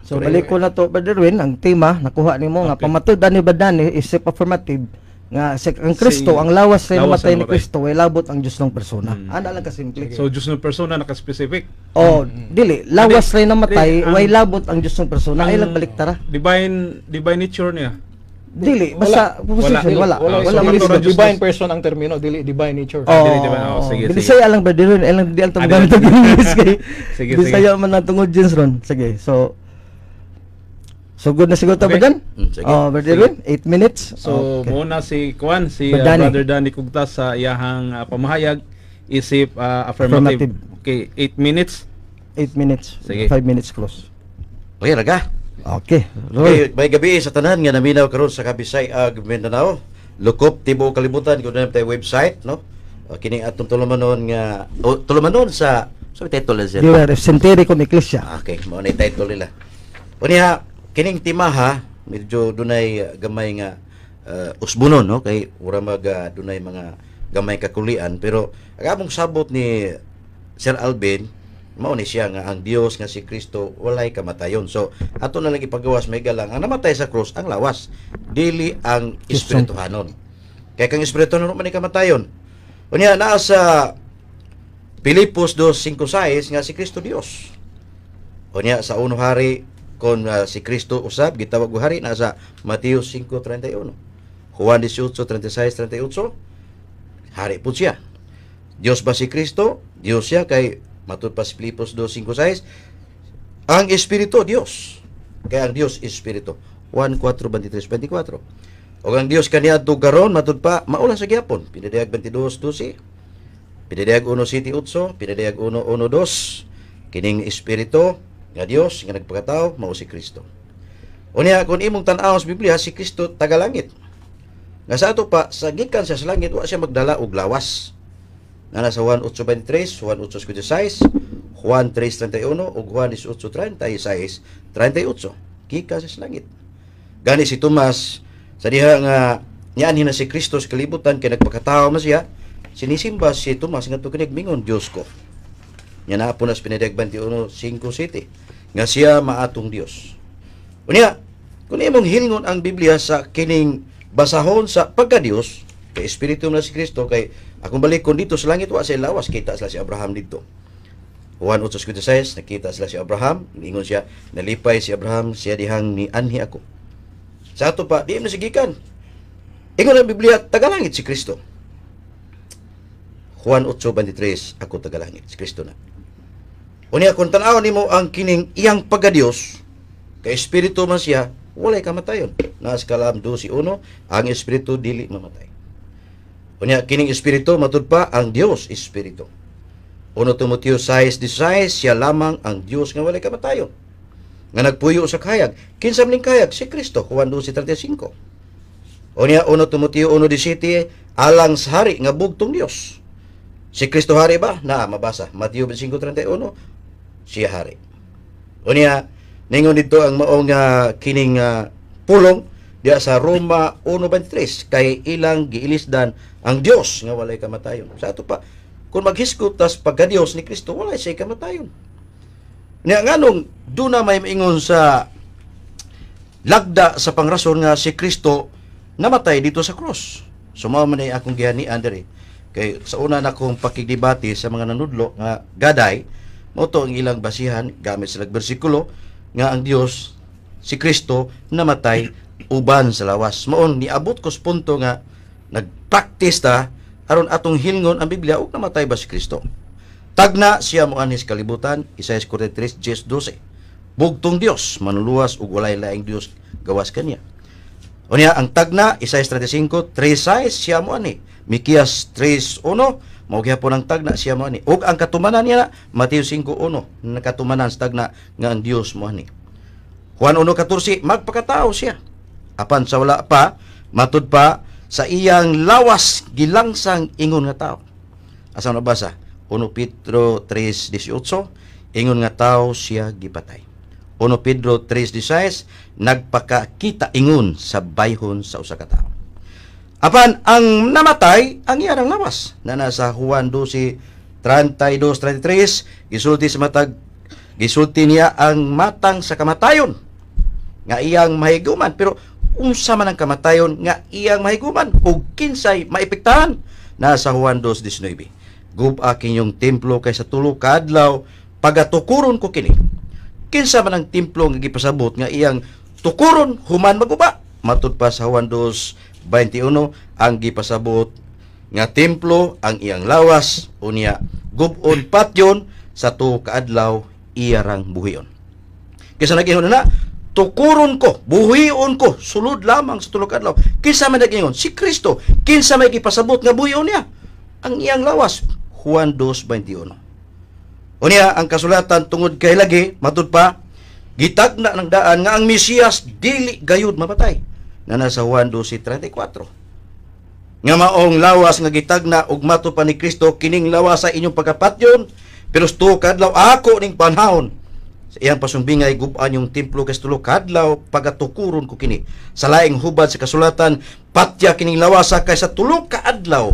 So balik ko na to Baderwin, ang tema nakuha nimo nga Okay. pamatud ni Badani isip affirmative nga si ang Kristo Si- ang lawas sa na ni. Kristo ay labot ang Dios ng persona. Mm. Ana lang ka simple. So, Diyos ng persona naka-specific. Oh, dili lawas ray namatay Dili, ang- way labot ang Dios ng persona ay ang lang baliktara. Divine, divine nature niya. Dili basta position Wala. wala. Wala. Wala, So, wala, divine person ang termino, dili divine nature. Oh, Dili, dili, oh, sige, sige. Bisaya lang ba Baderwin, ay lang di ang Ah, gamit dili. ang English kay. Sige, Bisaya man ang tungod Jens ron. Sige, so So good na siguro ta Okay. ba dyan? Mm, sige. Oh, Baderwin, 8 minutes. So, Okay. muna si Kwan, si uh, Badani. Brother Danny Kugtas sa iyahang uh, pamahayag isip uh, affirmative. Affirmative. Okay, 8 minutes. 8 minutes. Sige. 5 minutes close. Okay, raga. Okay. Okay, Roll. may gabi sa tanan nga naminaw karon sa Kabisay ag Mindanao. Lukop tibo kalibutan kun na tayo website, no? Uh, kining atong tulumanon nga o tulumanon sa sa title na siya. Viewer, Centeri con Ecclesia. Ah, Okay, mao ni title nila. Unya kining timaha medyo dunay gamay nga uh, usbunon no kay ura mag uh, dunay mga gamay kakulian pero ang among sabot ni Sir Alvin mao ni siya nga ang Dios nga si Kristo walay kamatayon. So ato na lang ipagawas may galang ang namatay sa krus ang lawas dili ang espirituhanon. Kay kang espirituhanon man ni kamatayon. Unya naa sa Pilipos 2:5 nga si Kristo Dios. Unya sa uno hari kon uh, si Kristo usab gitawag og hari nasa Mateo 5:31. Juan 18:36 38. Hari pud siya. Dios ba si Kristo? Dios siya kay matud pa si Filipos 2:5 Ang Espiritu Dios. Kaya ang Dios Espiritu. Juan 4:23-24. O ang Dios kaniadto karon matud pa maula sa gyapon. Pinadayag 22:12. Pinadayag 1:7:8, pinadayag 1:1:2. Kining Espiritu nga Dios nga nagpakatao mao si Kristo. Unya kung imong tan-aw sa Biblia si Kristo tagalangit. Nga sa ato pa sa gikan sa langit wa siya magdala og lawas. Nga nasa Juan 8:23, Juan 8:56, Juan 3:31 ug Juan 18:36, 38. Gikan sa langit. Gani si Tomas sa diha nga nianhin na si Kristo sa kalibutan kay nagpakatao man siya sinisimba si Tomas nga kinig mingon Dios ko. Nya na po nas pinadayag 21:5 nga siya maatong Dios. Unya, kung imong hilngon ang Biblia sa kining basahon sa pagka-Dios, kay Espiritu na si Kristo, kay akong balikon dito sa langit, wa sa lawas, kita sila si Abraham dito. Juan 8.56, nakita sila si Abraham, ingon siya, nalipay si Abraham, siya dihang ni anhi ako. Sa ato pa, di na sigikan. Ingon ang Biblia, tagalangit si Kristo. Juan 8.23, ako tagalangit, si Kristo na. Unya kung tanaw nimo ang kining iyang pagka-Dios, kay espiritu man siya, walay kamatayon. Nas kalam 12:1, ang espiritu dili mamatay. Unya kining espiritu matud pa ang Dios espiritu. 1 Timoteo 6:16 siya lamang ang Dios nga walay kamatayon nga nagpuyo sa kayag kinsa maning kayag si Kristo Juan 12:35 o niya 1 Timoteo 1:17 alang sa hari nga bugtong Dios si Kristo hari ba na mabasa Mateo 25:31 siya hari. O niya ningon dito ang maong nga kining ah, pulong diya sa Roma 1:23 kay ilang giilisdan ang Dios nga walay kamatayon. Sa ato pa kung maghisgot tas pagka Dios ni Kristo walay siya kamatayon. Nga nganong do na may maingon sa lagda sa pangrason nga si Kristo namatay dito sa mao man ay akong gihanian diri. Kay sa una na kong pakigdebate sa mga nanudlo nga gaday mo to ang ilang basihan gamit sa bersikulo nga ang Dios si Kristo namatay uban sa lawas. Maon niabot ko sa punto nga nagpractice ta aron atong hilngon ang Biblia ug namatay ba si Kristo. Tagna siya mo anis kalibutan, Isaiah 43, 12. Bugtong Dios, manuluwas ug walay laing Dios gawas kaniya. Unya ang tagna Isaiah 35, 3 siya mo ani. Mikias 3:1 mao gyapon ang tagna siya mo ani. Ug ang katumanan niya Mateo 5:1 nakatumanan sa tagna nga ang Dios mo ani. Juan 1:14 magpakatao siya. Apan sa wala pa matud pa sa iyang lawas gilangsang ingon nga tao. Asa nabasa? 1 Pedro 3:18 ingon nga tao siya gipatay. 1 Pedro 3:16 nagpakakita ingon sa bayhon sa usa ka tawo. Apan ang namatay ang iyang lawas na nasa Juan 12:32-33 gisulti sa matag gisulti niya ang matang sa kamatayon nga iyang mahiguman. Pero unsa man ang kamatayon nga iyang mahiguman ug kinsay maipektahan nasa Juan 2:19 gub aking yung templo kay sa tulo ka adlaw pagatukuron ko kini. Kinsa man ang templo nga gipasabot nga iyang tukuron human maguba matud pa sa Juan 2:21 ang gipasabot nga templo ang iyang lawas unya gubon patyon sa tuo ka adlaw iyarang buhion. Kaysa nag-ingon na tukuron ko buhion ko sulod lamang sa tulo ka adlaw. Kinsa man nag-ingon? Si Kristo. Kinsa may gipasabot nga buhion niya? Ang iyang lawas Juan 2:21 Unya ang kasulatan tungod kay lagi matud pa gitagna ng daan nga ang Mesiyas dili gayud mapatay na nasa Juan 12:34 nga maong lawas nga gitagna ug matud pa ni Kristo kining lawas sa inyong pagkapatyon pero sto kadlaw ako ning panahon. Sa iyang pasumbingay gub-an yung templo kay tulo kadlaw pagatukuron ko kini. Sa laing hubad sa kasulatan patya kining lawasa kay sa tulo ka adlaw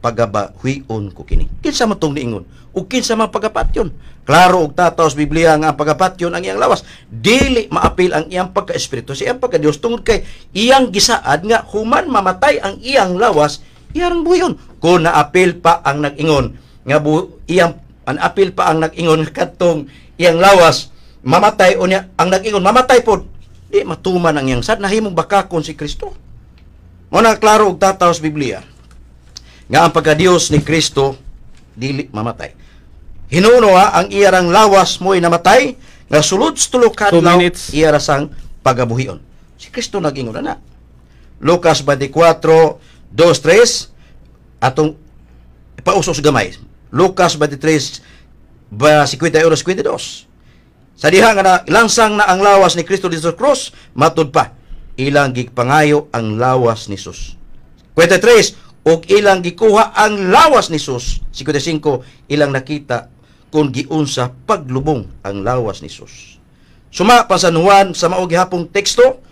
pagabahuion ko kini. Kinsa man tong niingon? Ug kinsa man pagapatyon? Klaro og tataw sa Biblia nga ang pagapatyon ang iyang lawas. Dili maapil ang iyang pagka-espiritu sa iyang pagka-Dios tungod kay iyang gisaad nga human mamatay ang iyang lawas, iyang buyon. Kung naapil pa ang nag-ingon nga bu iyang an apil pa ang nag-ingon kadtong iyang lawas mamatay o niya ang nag-ingon mamatay pod di matuman ang iyang sad nahimong bakakon si Kristo. Mo na klaro og tataw sa Biblia nga ang pagka-Dios ni Kristo dili mamatay. Hinuno ha, ang iyarang lawas mo'y namatay nga sulod sa tulo ka Two adlaw minutes. iyara sang pagabuhion. Si Kristo nag-ingon na. Lucas 24, 2, 3 atong pausos gamay. Lucas 23 ba 50 euros 52. Sa diha nga na, langsang na ang lawas ni Kristo dito sa cross, matud pa ilang gipangayo ang lawas ni Jesus. 43 og ilang gikuha ang lawas ni Jesus. 55 ilang nakita kung giunsa paglubong ang lawas ni Jesus. Suma pa sa Juan sa mao gihapong teksto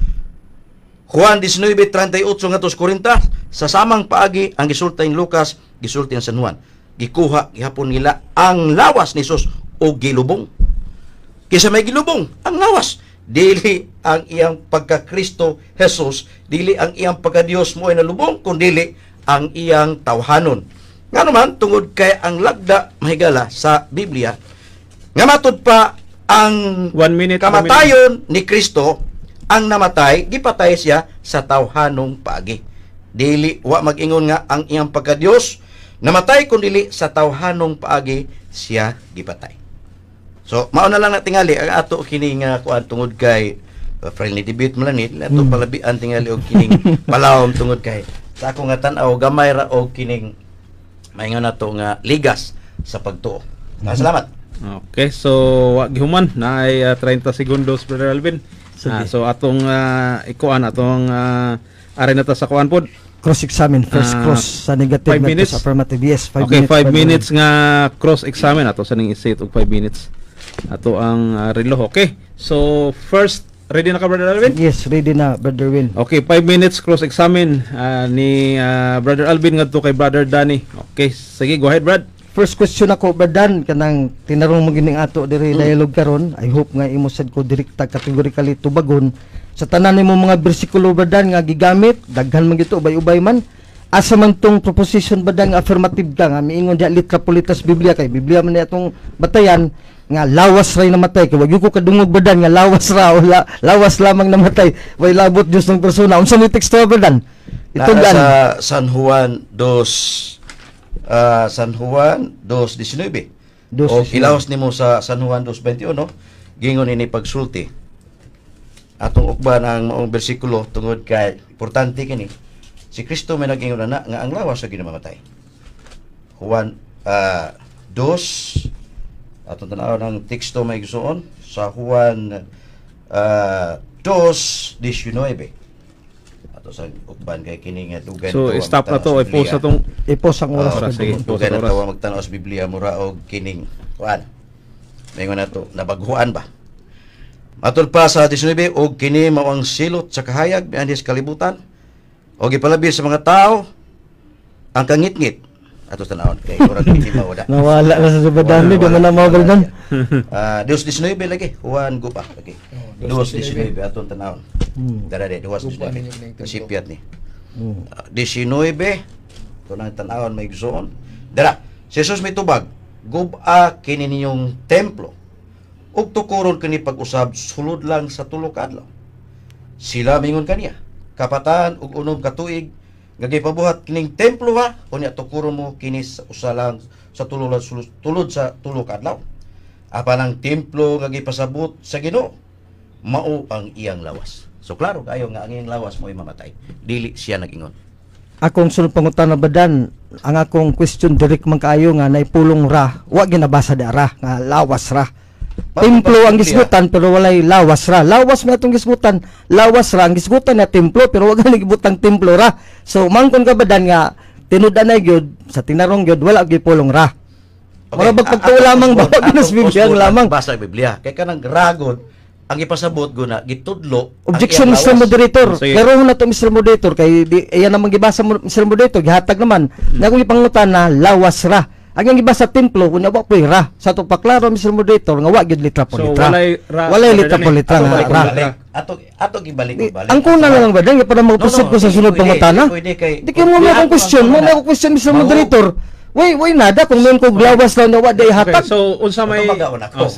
Juan 19:38 ngadto sa 40 sa samang paagi ang gisulta ni Lucas gisulti ang San Juan. Gikuha gihapon nila ang lawas ni Jesus o gilubong. Kisa may gilubong ang lawas dili ang iyang pagka-Kristo Jesus, dili ang iyang pagka-Dios mo ay nalubong, kundi ang iyang tawhanon. Nga naman, tungod kay ang lagda mahigala sa Biblia, nga matud pa ang One minute. one minute. kamatayon ni Kristo, ang namatay, gipatay siya sa tawhanong paagi. Dili, wa mag-ingon nga ang iyang pagka-Dios, namatay kundi sa tawhanong paagi siya gipatay. So, mao na lang na tingali ang ato kini nga kuan tungod kay uh, friendly debate man ni ato Mm. palabian tingali og kining palawom tungod kay sa ako nga tan-aw gamay ra og kining maingon nato nga ligas sa pagtuo. Ah, salamat. Okay, so wa gihuman na ay ah, 30 segundos Brother Alvin. Ah, so atong uh, ikuan atong uh, ari na ta sa kuan pod. Cross-examine. First Ah, cross sa negative five minutes? sa affirmative. Yes, 5 okay, 5 Brother minutes nga cross-examine ato sa ning isit og 5 minutes. Ato ang ah, relo. Okay. So first ready na ka Brother Alvin? Yes, ready na, Brother Win. Okay, 5 minutes cross-examine ah, ni ah, Brother Alvin ngadto kay Brother Danny. Okay, sige, go ahead, Brad. First question ako, Bradan, kanang tinarong mo gining ato diri dialogue karon. I hope nga imo sad ko direkta categorically tubagon sa tanan nimo mga bersikulo Bradan nga gigamit, daghan man gito ubay-ubay man. Asa man tong proposition Bradan nga affirmative ka nga miingon dia litra politas Biblia kay Biblia man atong batayan nga lawas ray namatay kay wag ko kadungog Bradan nga lawas ra o la, lawas lamang namatay. Way labot Dios ng persona. Unsa ni teksto Bradan? Ito Itugan. sa San Juan 2 ah, San Juan 2:19. Dos O ilawas nimo sa San Juan 2:21, gingon ini pagsulti. Atong ukban ang maong bersikulo tungod kay importante kini. Si Kristo may nag-ingon na nga ang lawas sa ginamamatay. Juan ah, 2 atong tanaw ng teksto may gusoon sa Juan ah, 2:19 ato sa ukban kay kini nga dugan So, to, stop na to. sa I-pause na tong Ipos ang oras. Oras, Brother sige. Dugay na tawa magtanaw sa Biblia mura og kining kuan. Mayngon na to nabaghuan ba. Matol pa sa 19 og kini mao ang silot sa kahayag mianhi sa kalibutan. Og ipalabi sa mga tao ang kangit-ngit ato tanawon kay murag hindi mao da. Nawala na sa Wala, di man na mo Bradan. Ah, Dios 19 lagi, Juan Gupa lagi. Oh, Dios 19. 19 atong tanawon. Hmm. Dara de Dios Gupa ninyo kining 19. templo. Kasipiat ni. Hmm. Ah, 19 to nang tan-awon may igsoon. Dara, si Jesus may tubag, guba kini ninyong templo. Ug tukuron kini pag-usab sulod lang sa tulo ka adlaw. Sila mingon kaniya, kapatan ug unom ka tuig nga gipabuhat kining templo ha unya tukuron mo kini sa usa lang sa tulo lang sulod, tulod sa tulo ka adlaw. Apan ang templo nga gipasabot sa Ginoo mao ang iyang lawas. So klaro kayo nga ang iyang lawas mo mamatay. Dili siya nag-ingon. Akong sunod pangutan na Bradan, ang akong question direct man kaayo nga naipulong ra, wa ginabasa da ra nga lawas ra. Templo ang gisgutan pero walay lawas ra. Lawas man atong gisgutan, lawas ra ang gisgutan na templo pero wag ni gibutang templo ra. So mangkon ka Bradan nga tinud-an na gyud sa tinarong gyud wala gyud pulong ra. Mga bagpagtuo a- lamang ba? Ginas Biblia lamang. Basa ang Biblia. Kay kanang ragon ang ipasabot guna gitudlo Objection Mr. Moderator. Sige. Pero na to Mr. Moderator kay di ayan namang gibasa mo Mr. Moderator gihatag naman. Na akong ipangutan na lawas ra. Ang yung gibasa templo kunya wa poy ra. Sa to paklaro Mr. Moderator nga wa gyud litra po So, litra. walay ra- Walay litra po litra Ato nga ra. balik. Ato ato gibalik balik. Ang kuna na lang ba dahil para mga No, no, ko sa hindi sunod pwede, pangutana. hindi pwede kay- Di kayo mo may akong ako question, ang mo may kuna. akong question Mr. Moderator. Way way nada kung meron ko lawas lang na wa day Okay, hatag. so unsa may. Oh,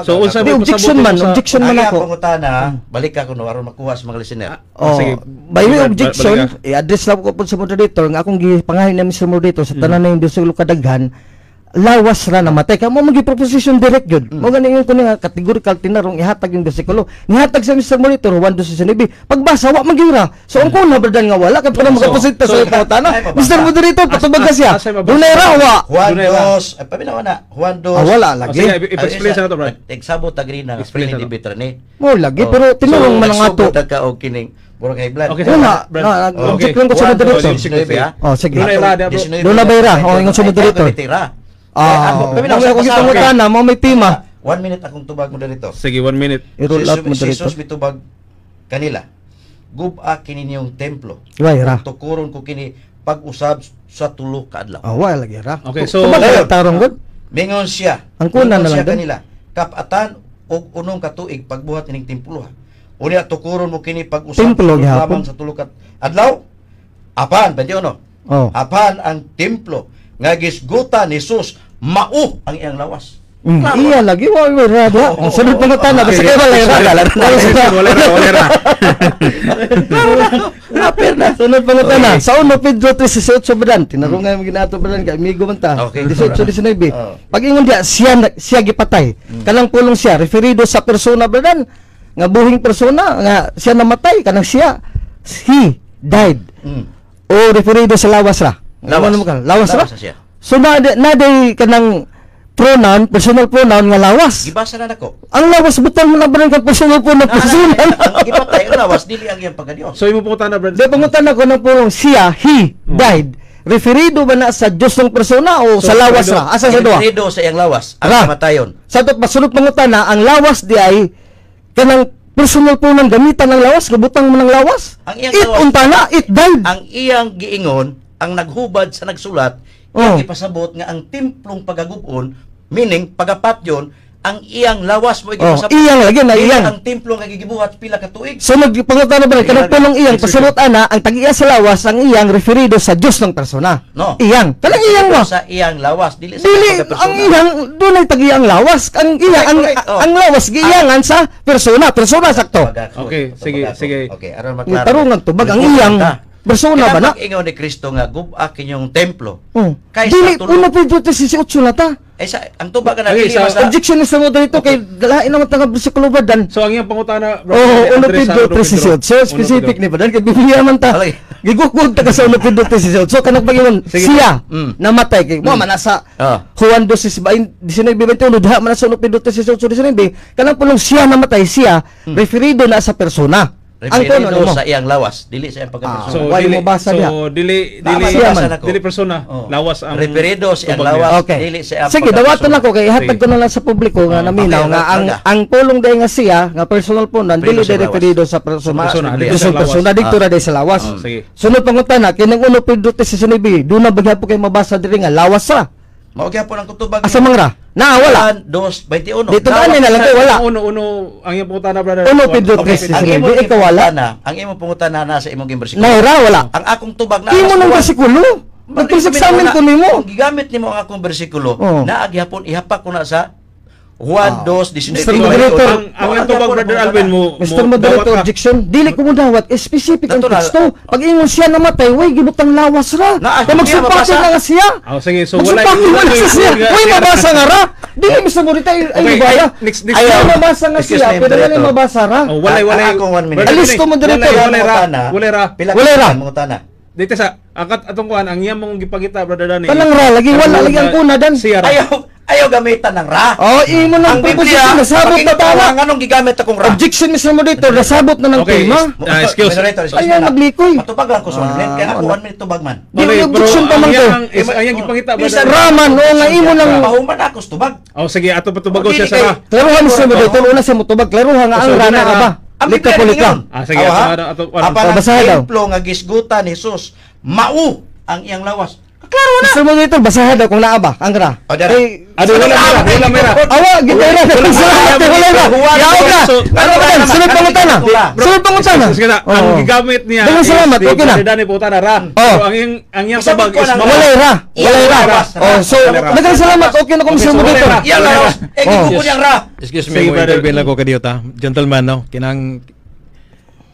So unsa may objection man, sa- objection man Ang ako. pangutana, balik ako no aron makuha sa mga listener. Ah, Oh, sige. by way objection, ka. i-address lang ko po sa moderator nga akong gipangahin na Mr. Moderator sa tanan na yung disulo kadaghan lawas ra namatay ka mo magi proposition direct gyud mo gani yung kuno nga categorical tinarong ihatag yung bersikulo nihatag sa Mr. Monitor 1 2 sa pagbasa wa magira so ang kuna bradan nga wala kay para So, makaposita so, sa ay, mabasa. Mr. Moderator patubag ka siya dunay ra wa Juan dos, ay paminaw na. Juan dos. ah, wala Oh, lagi sige, i-explain sa nato, Brad. Nagsabot agri na Explain friendly sa nato. debate ra ni. mo lagi Oh. pero tinarong man ato nagsugod ka og kining murag high blood. Okay, na, na- okay. object lang ko sa moderator. dos, 19, ha? Oh, sige. Dunay ra, bro. 19, Doon na ba ira? Oh, ingon sa moderator. Ah mo paminaw may sa akong pasal. gipangutana mo may tema One minute akong tubag mo dito. Sige, one minute. i-roll out Si moderator Jesus mitubag kanila. Guba kini niyong templo. Way ra. Tukuron ko kini pag-usab sa tulo ka adlaw. Ah, wala lagi ra. Okay, so- tarong gud. Mingon siya. Ang kuna na lang kanila. Kapatan og unong katuig pagbuhat ining templo. ha. Unya tukuron mo kini pag-usab Templo, lamang sa tulo ka adlaw. Apan, 21. Oh. Apan ang templo nga gisguta ni Jesus mao ang iyang lawas. Mm, iya lagi wa wa ra da. Oo, Ang sunod pang Okay. basta kay wala ra. Wala ra, wala ra. Napir na. Sunod pang utana. Sa uno Pedro 3:18 bedan. Tinarungan mo ginato bedan kay amigo man ta. Okay. 18 19. Oo. Pag ingon dia siya siya gipatay. Kanang pulong siya referido sa persona bedan nga buhing persona nga siya namatay kanang siya he died Mm. o referido sa lawas ra. Lawas. Ano ka? Lawas ra? Lawas na siya. So na na day kanang pronoun, personal pronoun nga lawas. Gibasa na nako. Ang lawas butang mo na ba ng personal pronoun personal? Ang gipatay ang lawas dili ang iyang pagkadios. So imo pungutan na brother. Di pangutan ako ng pulong siya, he, died. Referido ba na sa Diyos ng persona o So, sa lawas ra? Asa sa duwa? Referido sa iyang lawas ang Ra. kamatayon. Sa tot masunod pangutan na ang lawas di ay kanang personal pronoun gamitan ng lawas, gabutang mo ng lawas. Ang iyang It lawas- unta na, it died. Ang iyang giingon, ang naghubad sa nagsulat, Oh. iyang ipasabot nga ang templong pagagubon, meaning pagapatyon, ang iyang lawas mo Oh, ipasabot. iyang lagi na iyang. ang templong nga gigibuhat pila ka tuig. So nagpangutan na ba kanang pulong iyang, pasunod ana, ang tag-iya sa lawas, ang iyang referido sa Diyos ng persona. No. Iyang. Kanang iyang mo. sa iyang lawas, dili sa Dili, ang iyang, doon ay tag ang lawas. Ang iyang, ang, oh. ang lawas, giyangan sa persona. Persona sakto. Okay, sige, sige. Okay, aron maklaro. tarungan tubag, ang iyang persona ba na? Kinapag-ingon ni Kristo nga gubak inyong templo. Oh. Kaysa Dili, tulog. una pa ito si na ta. Eh sa ang tubag nga Okay, dili sa- basta Objection ni sa mo dito kay dalain naman tanga bersikulo ba dan. So ang iyang pangutana Oh, uno pidot presisyon. So specific ni ba dan kay bibigyan man ta. Okay. Gigukod ta ka sa uno pidot presisyon. So kanang pagingon Sige. siya Mm. namatay kay mo man nasa Ah. Juan 12:19 diha man sa uno pidot presisyon so 19 kanang pulong siya namatay siya referido na sa persona. Ang referido kuno mo. sa iyang lawas, dili sa iyang pagkapersona. So Why dili mo basa so niya? dili Tama, dili ko. dili persona, Oh. lawas ang referido sa iyang lawas, Okay. dili sa iyang Sige, dawatan ako kay ihatag ko na lang sa publiko nga Oh, naminaw nga ang ang pulong day nga siya nga personal po nan dili Referido sa day lawas. referido sa persona. Sa dili persona dikto Ah. na day sa lawas. Oh, sige. Sunod pangutana kining uno pidot sa sinibi, do na bagya po kay mabasa diri nga lawas ra. Mao gyapon ang kutubag. Asa man ra? Na wala. 2:21. Dito na na lang kay wala. Uno uno ang iyang pangutana brother. Uno okay, tres ang Sige, imong di ikaw wala. pangutana, ang imong pangutana nasa imong bersikulo. Na ra wala. Ang akong tubag na Imo nang bersikulo. Magkisaksamin ko nimo. Gigamit nimo ang akong bersikulo, Oh. naa gyapon ihapak ko na sa Juan 2:19. Mr. Moderator, ang ang iyang tubag brother Alvin mo Mr. mo- Moderator, objection. Dili ko mo dawat. Specific ang teksto. Pag ingon siya namatay, way, gibutang lawas ra. Na- Kaya magsupakin mabasa. na nga siya. Oh, sige, so wala Magsupakin na nga siya. Way, mabasa nga ra. Dili, Mr. Moderator, ay, bala. next next Ayaw, mabasa nga siya. Pero Moderator. mabasa ra. Oh, walay Ang- walay. akong one minute. Alis ko, moderator. Walay ra. Walay ra. Pila Walay ra. Dito sa akat atong kuan ang iyang mong gipakita brother Dani. Kanang ra, lagi wala, lagi ang kuna, Dan. Ayaw ayaw gamitan ng ra. Oh, imo nang proposition. Nasabot na mo tama. ang anong gigamit akong ra. Objection, Mr. Moderator. Nasabot na ng Okay, tema. Ah, excuse. Moderator, excuse Ayaw me na. maglikoy. Matubag lang ko sa one minute. Kaya Ah, ako one minute tubag man. Di, Okay, objection pa man ang to. iyang- is- ang iyang gipakita Bisan brother. Raman, oo nga, imo lang. Pahuman ako sa tubag. Oh sige, ato patubago Oh, siya dili sa ra. Klaruhan, Mr. Moderator. Una sa mutubag. Klaruhan nga ang rana ka ba? Lika po lika. Ah, sige, ato- ato- ato- ang templo nga gisgutan ni Jesus, mau ang iyang lawas. Klaro na. Mr. Moderator, basahan daw kung naa ba? Ang ra. O, dara. Eh, Ado wala mera, wala mera. Awa, gitara na. Salamat, wala na. Yaw ka. Ano ka dan? Sunod pangutana. Sunod pangutana. Sige na, ang gigamit niya Daghang salamat, okay na. Dani puta na ra. Oh. Ang ang tubag ko is lang. Walay ra. Walay ra. Oh, so, daghang salamat. Okay na kung Mr. so walay Moderator. ra. Wala. Eh, Oh. gigupon niyang ra. Excuse me, mo brother. intervene ako kadiyo ta. Gentleman no, kinang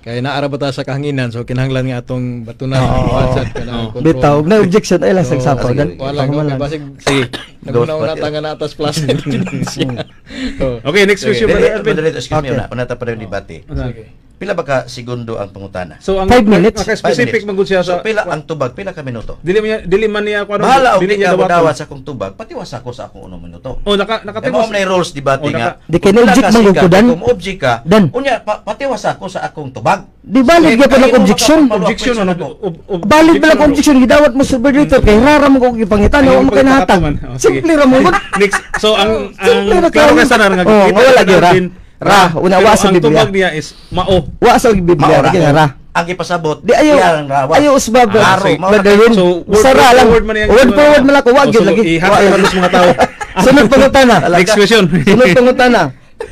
kay naara ba ta sa kahanginan so kinahanglan nga atong batunan oh, WhatsApp kanang control. Bitaw, na objection ay lang So, sapaw dan. Wala ko kay basig sige. Naguna-una ta nga natas plus siya. Oh. Okay, next question Brother Alvin. Moderator, excuse me, Okay. una. Una ta pa rin debate. Sige. Pila ba ka segundo ang pangutana? So ang Five minutes. Naka Five specific minutes. magud siya So, sa pila ang tubag? Pila ka minuto? Dili man niya dili man niya kuno. Bahala og dili di ka dawat sa akong tubag, patiwas ako sa akong unong minuto. Oh, naka Kaya nakatimos. mo na yung rules debate Oh, nga. Di kay ka man ko, Dan. Kung object ka, Dan. unya pa, patiwas ako sa akong tubag. Di valid ka pa ng kahit mo objection. ano? Objection ob- ob- Valid ba lang objection, gidawat mo sa moderator kay rara mo kog ipangitan Ayaw wa mo kay nahatag. Simple ra mo. Next, so ang ang kayo. ka sana nga Oh, kita wala sa gyud ra. Alvin, Ra, una, Pero wa sa ang Biblia. tubag niya is mao. Wa sa Biblia nga ra. Ang ipasabot, Di rawas. ayaw usbab. Ah, sige. Madalin. So, word, Sara word, lang. word man yung- Word for word man ako wa gyud lagi. ihatag Wa- man mga tao. Sunod pangutana. Next question. Sunod pangutana.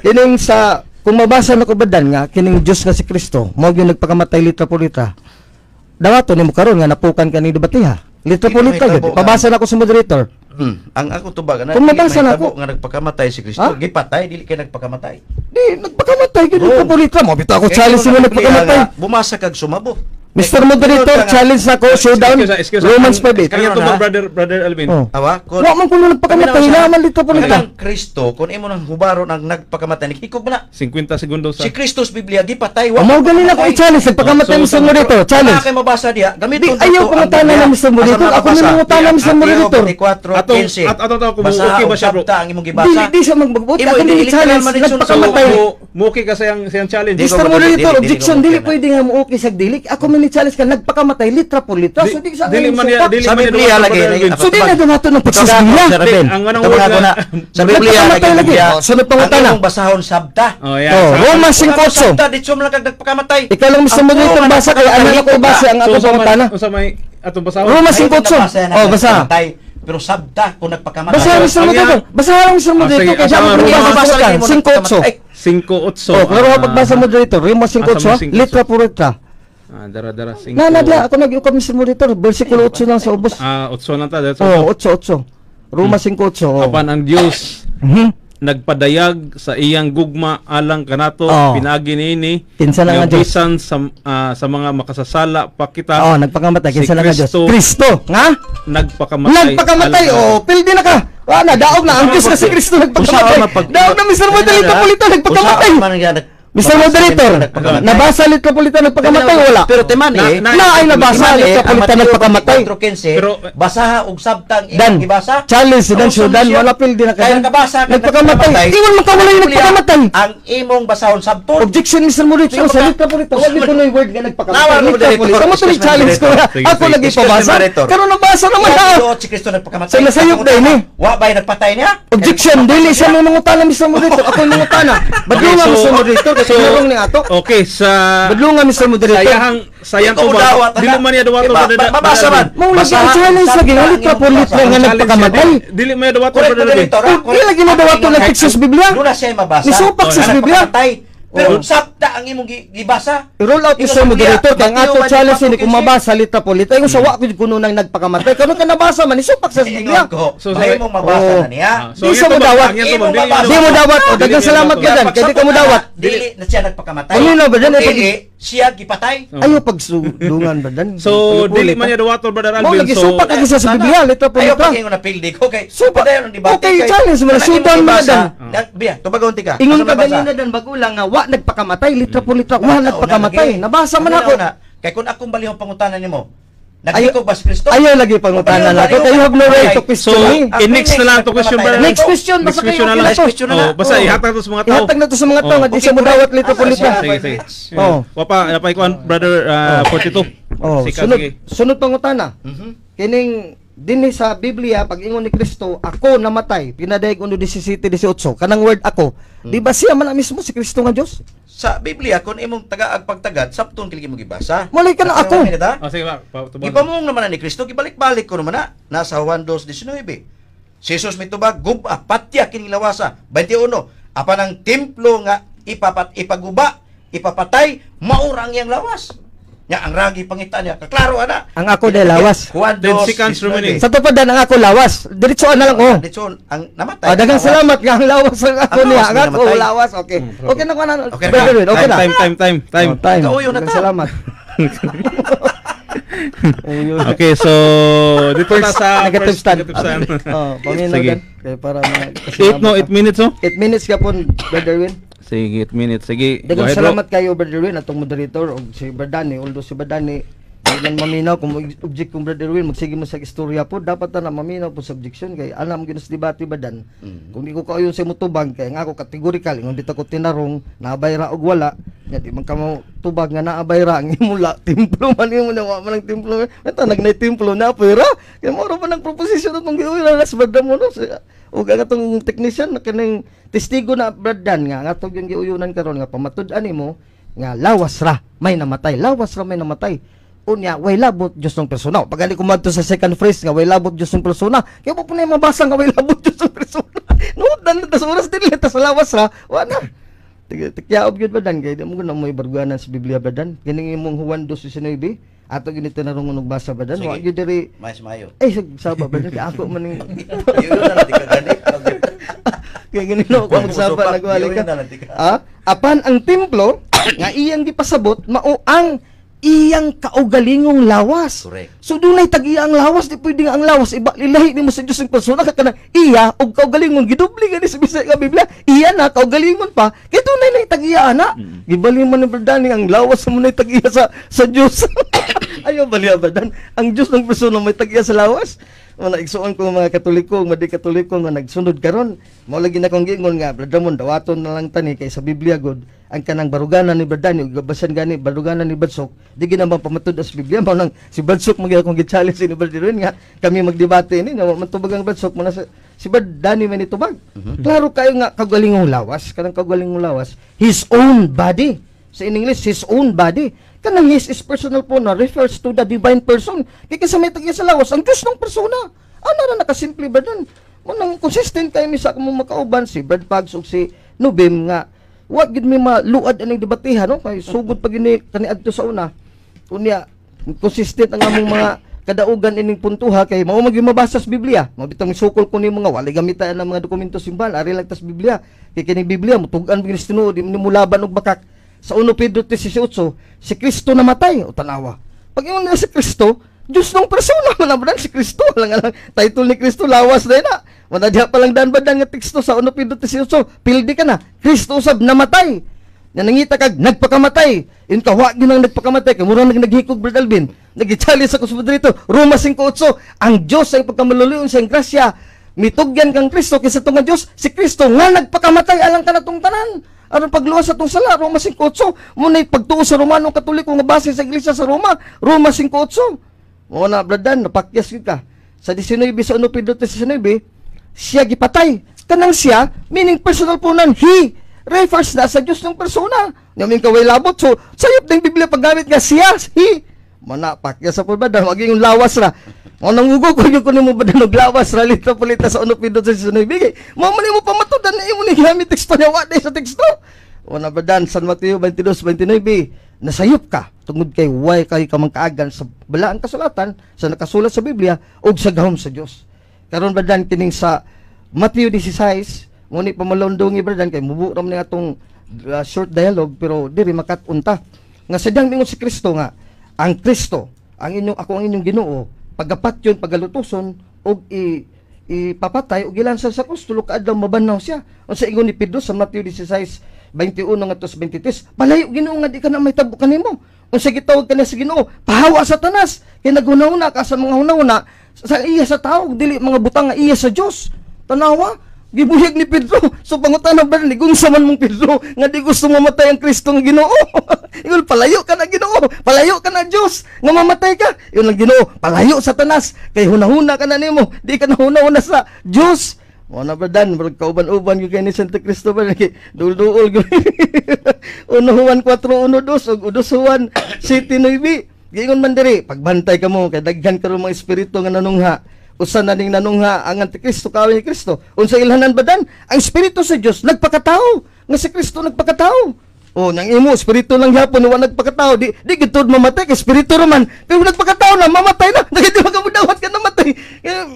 Kining sa kung mabasa na ko badan nga kining Dios nga si Kristo mao gyud nagpakamatay litra por litra. Dawato nimo karon nga napukan ka ni debatiha. Litra Hindi litra gyud. Pabasa na ko sa moderator. Hmm, ang akong tubag na Kung mabasa na ako. nga nagpakamatay si Kristo. Gipatay dili kay nagpakamatay. Di nagpakamatay litra por litra. Mo bitaw ako Kaya challenge nakapilihan nagpakamatay. nga, Bumasa kag sumabo. Mr. Moderator, challenge na ko, showdown, Excuse, excuse, Romans ang- 5.8. Kaya tubag, ha? brother, brother Alvin. Oh. Awa, kun Wa man kuno nagpakamatay Kami na man dito po nito. Ang Kristo, kung imo nang hubaro ng nagpakamatay, mo na. 50 segundo sa... Si Kristus Biblia gipatay Amo gani na ko i-challenge pagpakamatay So, Mr. Moderator, Challenge. challenge. kay mabasa diha. Gamit Di, ayaw pangutana na, Mr. Moderator. Ako na nangutana, Mr. Moderator. At- at- at- kung okay ba siya, bro? ang imong gibasa. di siya magbagbot. Imo, Ako hindi, ni literal challenge man din siya. So, nagpakamatay. mo- muki ka sayang sayang challenge. Di ko Mr. ba- Moderator, objection, dili ko pwede nga mo okay sa dili. Ako man ni challenge ka nagpakamatay litra po litra. So di sa Dili man yan, dili Sa man brother lagi, So di na dumato ng Ito pagsis nga, nila. Sir Ben. Ang anong word na- na. Sa Biblia lagi. Oh, sunod pangutana. Ang imong basahon sabta. Oh, yeah. Oh, Sa- Roma Kung 5.8. sabta dito mo lang kag nagpakamatay. Ikaw lang Mr. Ako Moderator nga basa kay anak ko basa ang sa pangutana. may- sa may atong basahon. Roma Ayaw 5.8. na basa na Oh, basa. Pero sabta kung nagpakamatay. Basa Basa- Mr. ang Moderator. yan. Basa lang Mr. Ah, Moderator. sige, Kaya mo. mo Kung basa mabasa ka. lagi mo 5.8. nagpakamatay. 5-8. Oh, pero pagbasa Moderator, Roma 5.8. Asama Litra po litra. Ah, dara dara 5. Na, nadla, ako nag-iukap Mr. Moderator. Versikulo 8 lang sa ubos. Ah, 8 lang ta. That's Oh, all. 8-8. Roma 5.8. Oh. Apan ang Dios Mhm. nagpadayag sa iyang gugma alang kanato Oh. pinagi niini Kinsa lang bisan sa ah, sa mga makasasala pa kita Oh, nagpakamatay. Si Kinsa lang nga Diyos. Kristo. Nga? nagpakamatay Nagpakamatay. Oh, pildi na ka. Wala, daog na. Ang Diyos na si Kristo nagpakamatay. Daog na Mr. Moderator. Polito nagpakamatay. Man nga Mr. Moderator, nabasa Litro Polito nagpakamatay wala. Pero timan eh. Na- Na ay nabasa Timan eh, nagpakamatay. 24:15, Pero- basaha og sabtang Dan, gibasa. challenge si Dan solusyon, wala pildi na ka Kaya ka Nagpakamatay. Iwan mo ka wala yung nagpakamatay. Ang imong basahon sabton. Objection Mr. Moderator. Sa baka- Litro Polito, wag na yung word nga nagpakamatay. mo, Litro Moderator. Polito. Amo to Excuse me, challenge ko. Ako lagi pabasa. Pero nabasa naman na. Lord, si Kristo nagpakamatay. Sa nasayop na, eh. Wa ba'y nagpatay niya? Objection, dili siya mo mangutana Mr. Moderator. Ako. Badlunga Okay, so- Mr. Moderator so- narong ni ato. okay sa Badlunga Mr. Moderator. sayang sayang to ba dili man niya dawato Eh, ba- ba- mabasa man. Mao lagi Basahan ang challenge litra imong po litra basa. nga nagpakamatay. dili man dawato Correct, Moderator. Alvin. ha? Kung di lagi na daw ato ng text sa Biblia. Doon na siya mabasa. Nisupak sa Na Biblia. Pero Oo. sabta ang imong gi- gibasa. I-roll out sa Moderator kang ato 24:15. challenge hindi kung mabasa litra po litra. Yung sa wa ko kuno nang nagpakamatay. Karon ka nabasa man isupak sa ko, So, may so- mong mabasa na niya. Ah, Di Imong dili mabasa. Di mo dawat o Dili dagang niya salamat ka dan. Kaya di ka mo dawat. Dili na siya nagpakamatay. Ano na ba dyan? Siya gipatay. Oh. Ayo pagsudungan ba dan? So dili man niya dawato brother Mo Alvin. lagi So supak lagi sa Biblia Ayaw litra. pag ingon na pildi ko kay Supak. padayon ang debate Okay, kay- challenge mo na, Kana sudan mo na, ibasa. Dan. Biya, tubagon ti ka. Ingon ka nabasa? ganina dan bagulang nga wa nagpakamatay litra po litra. Wa nagpakamatay. Nabasa man ako. Kay kung akong balihong pangutanan nimo. Nagliko ba si Kristo? Ayaw lagi pangutanan na ko. Kayo have no right to So, question me. Ang in-next na lang to question brother. Next question, Next basta question kayo, na lang. next question na Oh, lang. basta Oh. ihatag to sa mga tao. Ihatag na to sa mga tao Oh. nga di siya mo dawat litra po Ah, litra. Sige, sige. Oh. Wapa, napay kuan brother uh, 42. Oh, Sika, sunod sunod pangutana. Mhm. Kining dinhi sa Biblia pag ingon ni Kristo, ako namatay. Pinadayeg uno 17 18. Kanang word ako. Di ba siya man mismo si Kristo nga Dios? Sa Biblia kung imong tagaag pagtagad sabton kili mo gibasa. Malay ka na ako. Oh, sige ba. Gipamong naman na ni Kristo gibalik-balik ko naman na nasa Juan 2:19. Si Jesus mitubag guba patya kining lawasa 21. Apan ang templo nga ipapat ipaguba ipapatay maurang yang lawas. Nya ang ragi pangita niya kaklaro ana. Ang ako dahil lawas. Juan 10 2, seconds remaining. Sa tupadan ang ako lawas. Diretsoan na lang oh. Ditson, ang namatay. Ah, dagang salamat nga ang lawas ang ako Ang niya. lawas Ang na ako namatay. lawas. Okay. Hmm, Okay na ko na. Okay na. Brother Win, Okay Time, na. time, time, time, time. Oh, time. Kauyo na Dagang ta. salamat. Ayun. Okay, so dito na sa Negative first stand. negative stand. Oh, panginaw Sige. gan. Kaya para mga 8 no, 8 minutes oh. 8 minutes ka po, Brother Win. Sige, 8 minutes. Sige. Dagang salamat kayo, Brother Win, atong moderator, o si Bardani. Although si Bardani, di lang maminaw kung object kong Brother Win, magsige mo sa istorya po, dapat na maminaw po sa objection. Kay alam mo ginas debate Badan. Kung di ko kayo sa mutubag, kaya nga ako kategorikal, kung dito ko tinarong, naabay ra og wala, nga di man ka mo tubag nga naabay ra, ang imula, timplo man imo na, wa man ang timplo. Ito, nagnay timplo na, pera. Kaya mo pa ng proposition itong giuwi na sa Badan mo, no? Sa- o ang atong technician na kaning testigo na bradan nga nga yung giuyunan karon nga pamatud-an nimo nga lawas ra may namatay lawas ra may namatay unya way labot Diyos ng persona pag ali kumadto sa second phrase nga way labot Diyos ng persona kaya po na mabasa nga way labot Diyos ng persona no dan tas oras dili ta sa lawas ra wa na Tiga tikyaob gyud badan kay di mo na mo ibarguanan sa Biblia badan kining imong Juan 2:19 ato ginito na rong unog basa badan wa Sige. gyud diri Mais mayo. ay sab- saba badan kay ako man Yun na ka gani. Huwag mo magsaba supak, nagwali ka. Ah, apan ang templo nga iyang gipasabot mao ang iyang kaugalingong lawas. Correct. So dunay tag-iya ang lawas, di pwede nga ang lawas iba lilahi nimo sa Dios ang persona ka iya og kaugalingon gidubli gani sa Bisaya nga Biblia. Iya na kaugalingon pa. Kay dunay na tag-iya ana. Gibalin man ni Berdani ang lawas mo na tag-iya sa sa Dios. Ayaw baliya Berdan. Ang Dios ng persona may tag-iya sa lawas. Mga igsuon ko mga katoliko, mga di katoliko nga nagsunod karon. Mao lagi na kong giingon nga Brother Mon dawaton na lang tani kay sa Biblia god ang kanang baruganan ni Berdani ug gabasan gani baruganan ni Badsok di ginabang pamatud sa Biblia mao nang si Badsok mo akong gi-challenge ni Berdani nga kami magdebate ni nga matubag ang Badsok mo na sa si Berdani man itubag. Klaro kayo nga kagalingong lawas, kanang kagalingong lawas, his own body. Sa in English, his own body. Kanang his is personal pronoun refers to the divine person. Kaya kasi may tagya sa lawas, ang Diyos ng persona. Ano na nakasimple ba dun? Munang consistent kayo mi sa akong makauban si Brad Pags ug si Nubim nga wa gid mi maluad aning debatihan no kay sugod pa gini kaniadto sa una. Unya consistent ang among mga kadaugan ining puntuha kay mao magi mabasa sa Biblia. Mabitang sukol ko ni mga wali gamitan ng mga dokumento simbal ari lang tas Biblia. Kay kini Biblia mutugan binis tinuod di mo laban og bakak. Sa 1 Pedro 18, si Kristo namatay o tanawa. Pag na si Kristo, Diyos nung persona man naman si Kristo. Lang lang title ni Kristo lawas na na. Wala diha pa lang dan badan nga teksto sa 1 Pedro 18, pildi ka na. Kristo usab namatay. Na nangita kag nagpakamatay. In ka wa ginang nagpakamatay kay mura nag naghikog Brad Alvin. Nagichali sa kusmo dito. Roma 5:8, ang Dios ay pagkamaluluyon sa grasya. Mitugyan kang Kristo kaysa tunga Dios, si Kristo nga nagpakamatay alang kanatong tanan. Aron pagluwas sa tong sala, Roma 5:8. Mo nay pagtuo sa Romano Katoliko nga base sa iglesia sa Roma, Roma 5:8. Mo na bradan, napakyas ka. Sa 19 sa 1 Pedro 19, siya gipatay. Kanang siya, meaning personal pronoun, he refers na sa Diyos ng persona. Namin kaway labot. So, sayop ng Biblia paggamit nga siya, he. Mana, pakya sa pulbadan, maging lawas ra. Mo nangugo ko yung kuno mo ba danog lawas. Ra lito pulita sa uno pido sa sunod bigay. Mo man mo pamatudan na imo ni gamit teksto niya wa sa teksto. Una badan San Mateo 22:29 nasayop ka tungod kay way kay ka kaagan sa balaang kasulatan sa nakasulat sa Biblia ug sa gahom sa Dios. Karon badan kining sa Matthew 16 ngunit pamalondong ibradan kay mubo ra man atong uh, short dialogue pero diri makatunta nga sadyang mingon si Kristo nga ang Kristo ang inyong ako ang inyong Ginoo pagapat yun pagalutuson og i ipapatay og ilansan sa krus tulo ka adlaw mabanaw siya. Unsa ingon ni Pedro sa Matthew 16 21 ngadto sa 23 palayo Ginoo nga di ka na may tabo kanimo unsa gitawag kana sa Ginoo pahawa sa tanas kay naghunahuna ka sa mga hunahuna sa iya sa tao dili mga butang nga iya sa Dios tanawa gibuyag ni Pedro. So pangutan ba ni kung sa man mong Pedro? Nga di gusto mamatay ang Kristo nga Ginoo. Ingon palayo ka na Ginoo. Palayo ka na Dios nga mamatay ka. Yun ang Ginoo palayo sa tanas kay hunahuna ka na nimo. Di ka na hunahuna sa Dios mo na ba dan? Brad kauban-uban gyud kay ni Santo Cristo ba kay dul-duol gyud uno Juan 4:1 dos. Ug udos Juan 7:9 giingon man diri pagbantay ka mo. Kay daghan karon mga espiritu nga nanungha usa na ning nanungha ang antikristo kawin ni Kristo. Unsa ilhanan badan ang espiritu sa Dios nagpakatao. Nga si Kristo nagpakatao. Oh nang imo espiritu lang gyapon wa nagpakatao. Di di gitod mamatay kay espiritu ra man. Pero nagpakatao na mamatay na. Dili di makamudawat ka namatay.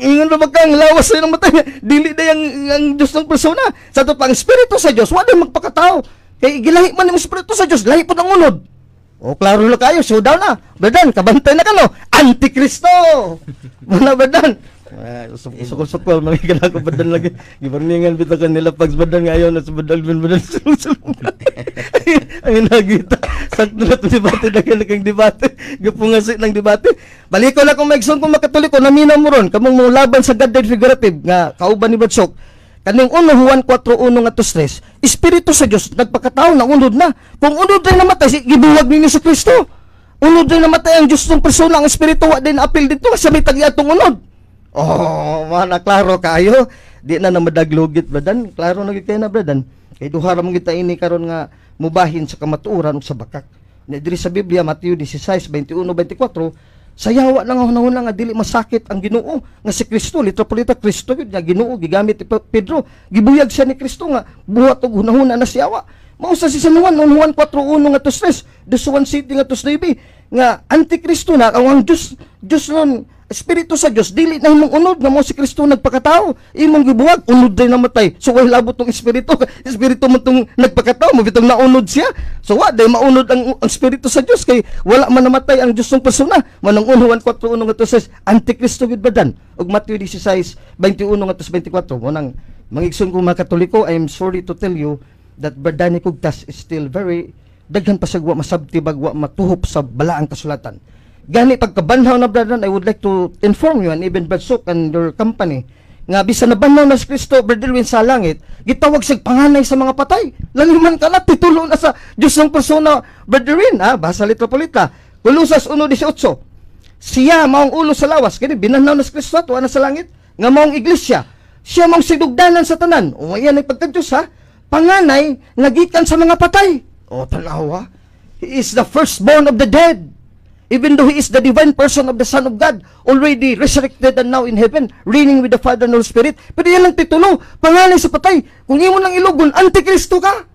Ingon ra kang lawas sa namatay? Dili na yang ang Dios ng persona. Sa to pang espiritu sa Dios wa magpakatao. Kay gilahi man ang espiritu sa Dios lahi po ng unod O, klaro na kayo, showdown na. Berdan, kabantay na ka, no? Antikristo! Muna, Berdan. Sukol-sukol, makikala ko Berdan lagi. Gibarningan bitakan nila pags Berdan ngayon na sa Berdan, Berdan, Berdan, sulong-sulong. Ay, nagita. Sakto na ito debate, daghan kang debate. Gapungasit ng debate. Balik ko na kung maigsoon kung makatuliko, naminaw mo ron, kamong mo laban sa God-dead figurative, nga kauban ni Batsok, Kaning uno Juan 4:1 nga to stress, espiritu sa Dios nagpakatao na unod na. Kung unod rin namatay, si- gibuwag ninyo sa Kristo. Unod rin namatay ang Dios ng persona, ang espiritu wa din apil dito sa may tagyatong unod. Oh, mana klaro kayo. Di na na madaglugit bradan. Klaro na gid kayo na bradan. Kay duha ra kita ini karon nga mubahin sa kamatuoran sa bakak. Ni diri sa Biblia Mateo 16:21-24 Sayawa lang ang hunahuna nga dili masakit ang Ginoo nga si Kristo. Litra Kristo gyud nga Ginoo gigamit ni Pe- Pedro. Gibuyag siya ni Kristo nga buhat og hunahuna na siyawa mao sa si San Juan non Juan 4:1 nga to stress Juan City nga to 9 nga antikristo na ang Dios Dios nun Espiritu sa Dios dili na himong unod nga mo si Kristo nagpakatao. Imong gibuwag unod din namatay. So way labot tong espiritu. Espiritu mo tong nagpakatao mo bitong naunod siya. So wa day maunod ang, ang espiritu sa Dios kay wala man namatay ang Dios ng persona. Manang 1 4 1 nga says Antikristo gid badan. Ug Matthew 16 21 nga to 24 mo nang mangigsoon ko mga Katoliko, I am sorry to tell you that Bardani Kugtas is still very daghan pa siya wa masabtibag wa matuhop sa balaang kasulatan. Gani pagkabanhaw na bradan, I would like to inform you and even Badsok and your company nga bisan na banhaw na si Kristo Bradilwin sa langit, gitawag siyang panganay sa mga patay. Langiman ka na titulo na sa Diyos ng persona Bradilwin, ha? Basa litropolita. Kulusas 1.18 siya maong ulo sa lawas kini binanaw na si Kristo ato na sa langit nga maong iglesia. Siya maong sidugdanan sa tanan. O yan ay pagkadyos ha? Panganay nagikan sa mga patay. O tanawa he is the firstborn of the dead even though he is the divine person of the Son of God, already resurrected and now in heaven, reigning with the Father and Holy Spirit. Pero yan ang titulo, panganay sa patay. Kung imo nang ilugon, antikristo ka.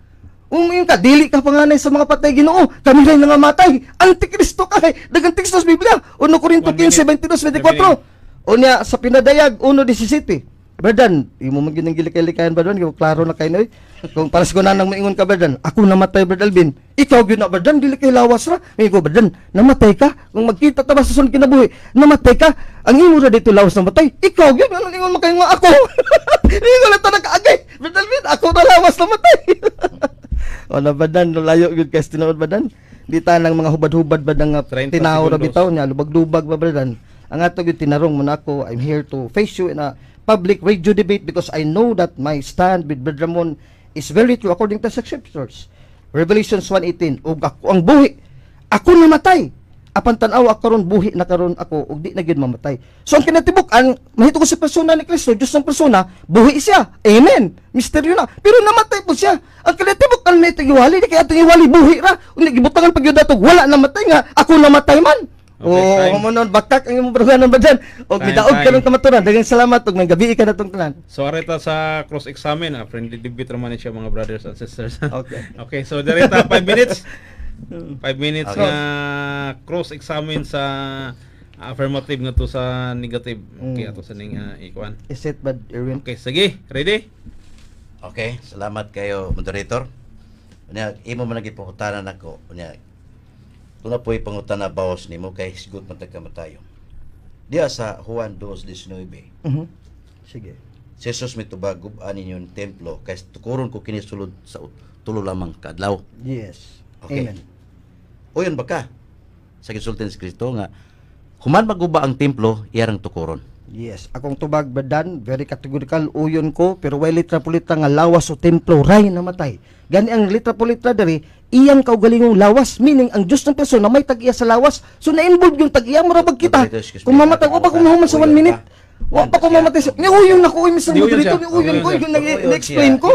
Umayon ka, dili ka panganay sa mga patay ginoo. Kami rin nangamatay. Antikristo ka. Dagang teksto sa Biblia. 1 Corinto One minute. 15, 22, 24. O niya, sa pinadayag, 1.17. Berdan, imo man gyud ang gilikay-likayan Berdan, kung klaro na kay noy. Kung para sa nang maingon ka Berdan, ako namatay Berdan Alvin. Ikaw gyud na Berdan, dili kay lawas ra. May ko Berdan, namatay ka. Kung magkita ta ba sa sunod kinabuhi, namatay ka. Ang imo ra dito lawas namatay. Ikaw gyud ano ingon makayo nga ako. Ingon lang ta nakaagay. Berdan Alvin, ako na lawas namatay. o na Berdan, layo gyud kay tinuod Berdan. Di ta nang mga hubad-hubad ba nga 30 tinaw ra bitaw niya, lubag-lubag ba Berdan. Ang ato gyud tinarong mo na ako, I'm here to face you in a public radio debate because I know that my stand with Brother Ramon is very true according to the scriptures. Revelations 1:18, ug ako ang buhi. Ako namatay. Apan tan-aw ako karon buhi na karon ako ug di na gyud mamatay. So ang kinatibuk-an mahito ko sa persona ni Kristo, Diyos ng persona, buhi siya. Amen. Misteryo na. Pero namatay po siya. Ang kinatibuk-an may tigiwali di kay atong iwali buhi ra. Unya gibutangan pag yun datog wala namatay nga ako namatay man. Okay, oh, time. mo non bakak ang imong programan ba dyan? Og Time, midaog ka time. ng kamaturan. Daghang salamat ug may gabi ka na tanan. So arita sa cross-examine, ah, friendly debate naman ni siya mga brothers and sisters. Okay. okay, so darita 5 minutes. 5 minutes Okay. nga cross-examine sa affirmative nga to sa negative. Okay, Mm. ato sa ning uh, ikuan. Is it bad Erwin? Okay, sige. Ready? Okay, salamat kayo, moderator. Unya, imo man lagi pangutanan nako. Unya, tuna po'y pangutana bawas nimo kay sigut man tagkamatayo. Diya sa Juan 2:19. Mhm. Sige. Si Jesus mitubag gub-an ninyong templo kay tukuron ko kini sulod sa tulo lamang ka adlaw. Yes. Okay. Amen. Uyon ba ka? Sa gisulti ni Kristo nga human maguba ang templo, iyarang tukuron. Yes, akong tubag badan, very categorical uyon ko, pero way litra pulita nga lawas o templo ray namatay. Gani ang litra pulita diri, iyang kaugalingong lawas, meaning ang Diyos ng persona may tag-iya sa lawas. So na-involve yung tag-iya, marabag kita. Kung mamatay, o pa kung mahuman sa one minute. Wa pa Uyon ba mamatay. Ni uyon na ko, uyon sa Di uyon moderator, siya. ni uyon ko, Uyon yung Uyon nag-explain ko.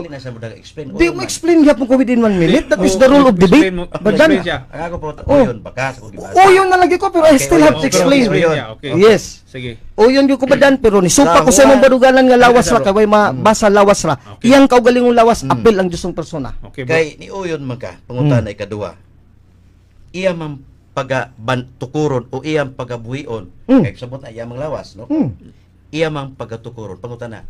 Di mo explain gyapon ko within one minute. That is the rule of debate. Mo- Badan. Ang ako po, Oh. uyon ba ka? Sa. Uyon na lagi ko, pero I still have to uyon. explain. Uyon. Yes. Sige. O yun yung kubadan pero ni supa ko sa imong baduganan nga lawas ra kay ma basa lawas ra. Iyang kaugalingong lawas apil ang Dios ng persona. Kay ni uyon man ka, pangutana ikaduha. Iya man paga ban tukuron o iya man pagabuhion. Mm. Kay sabot na iya mang lawas, no? Hmm. Iya man pagatukuron. Pangutana.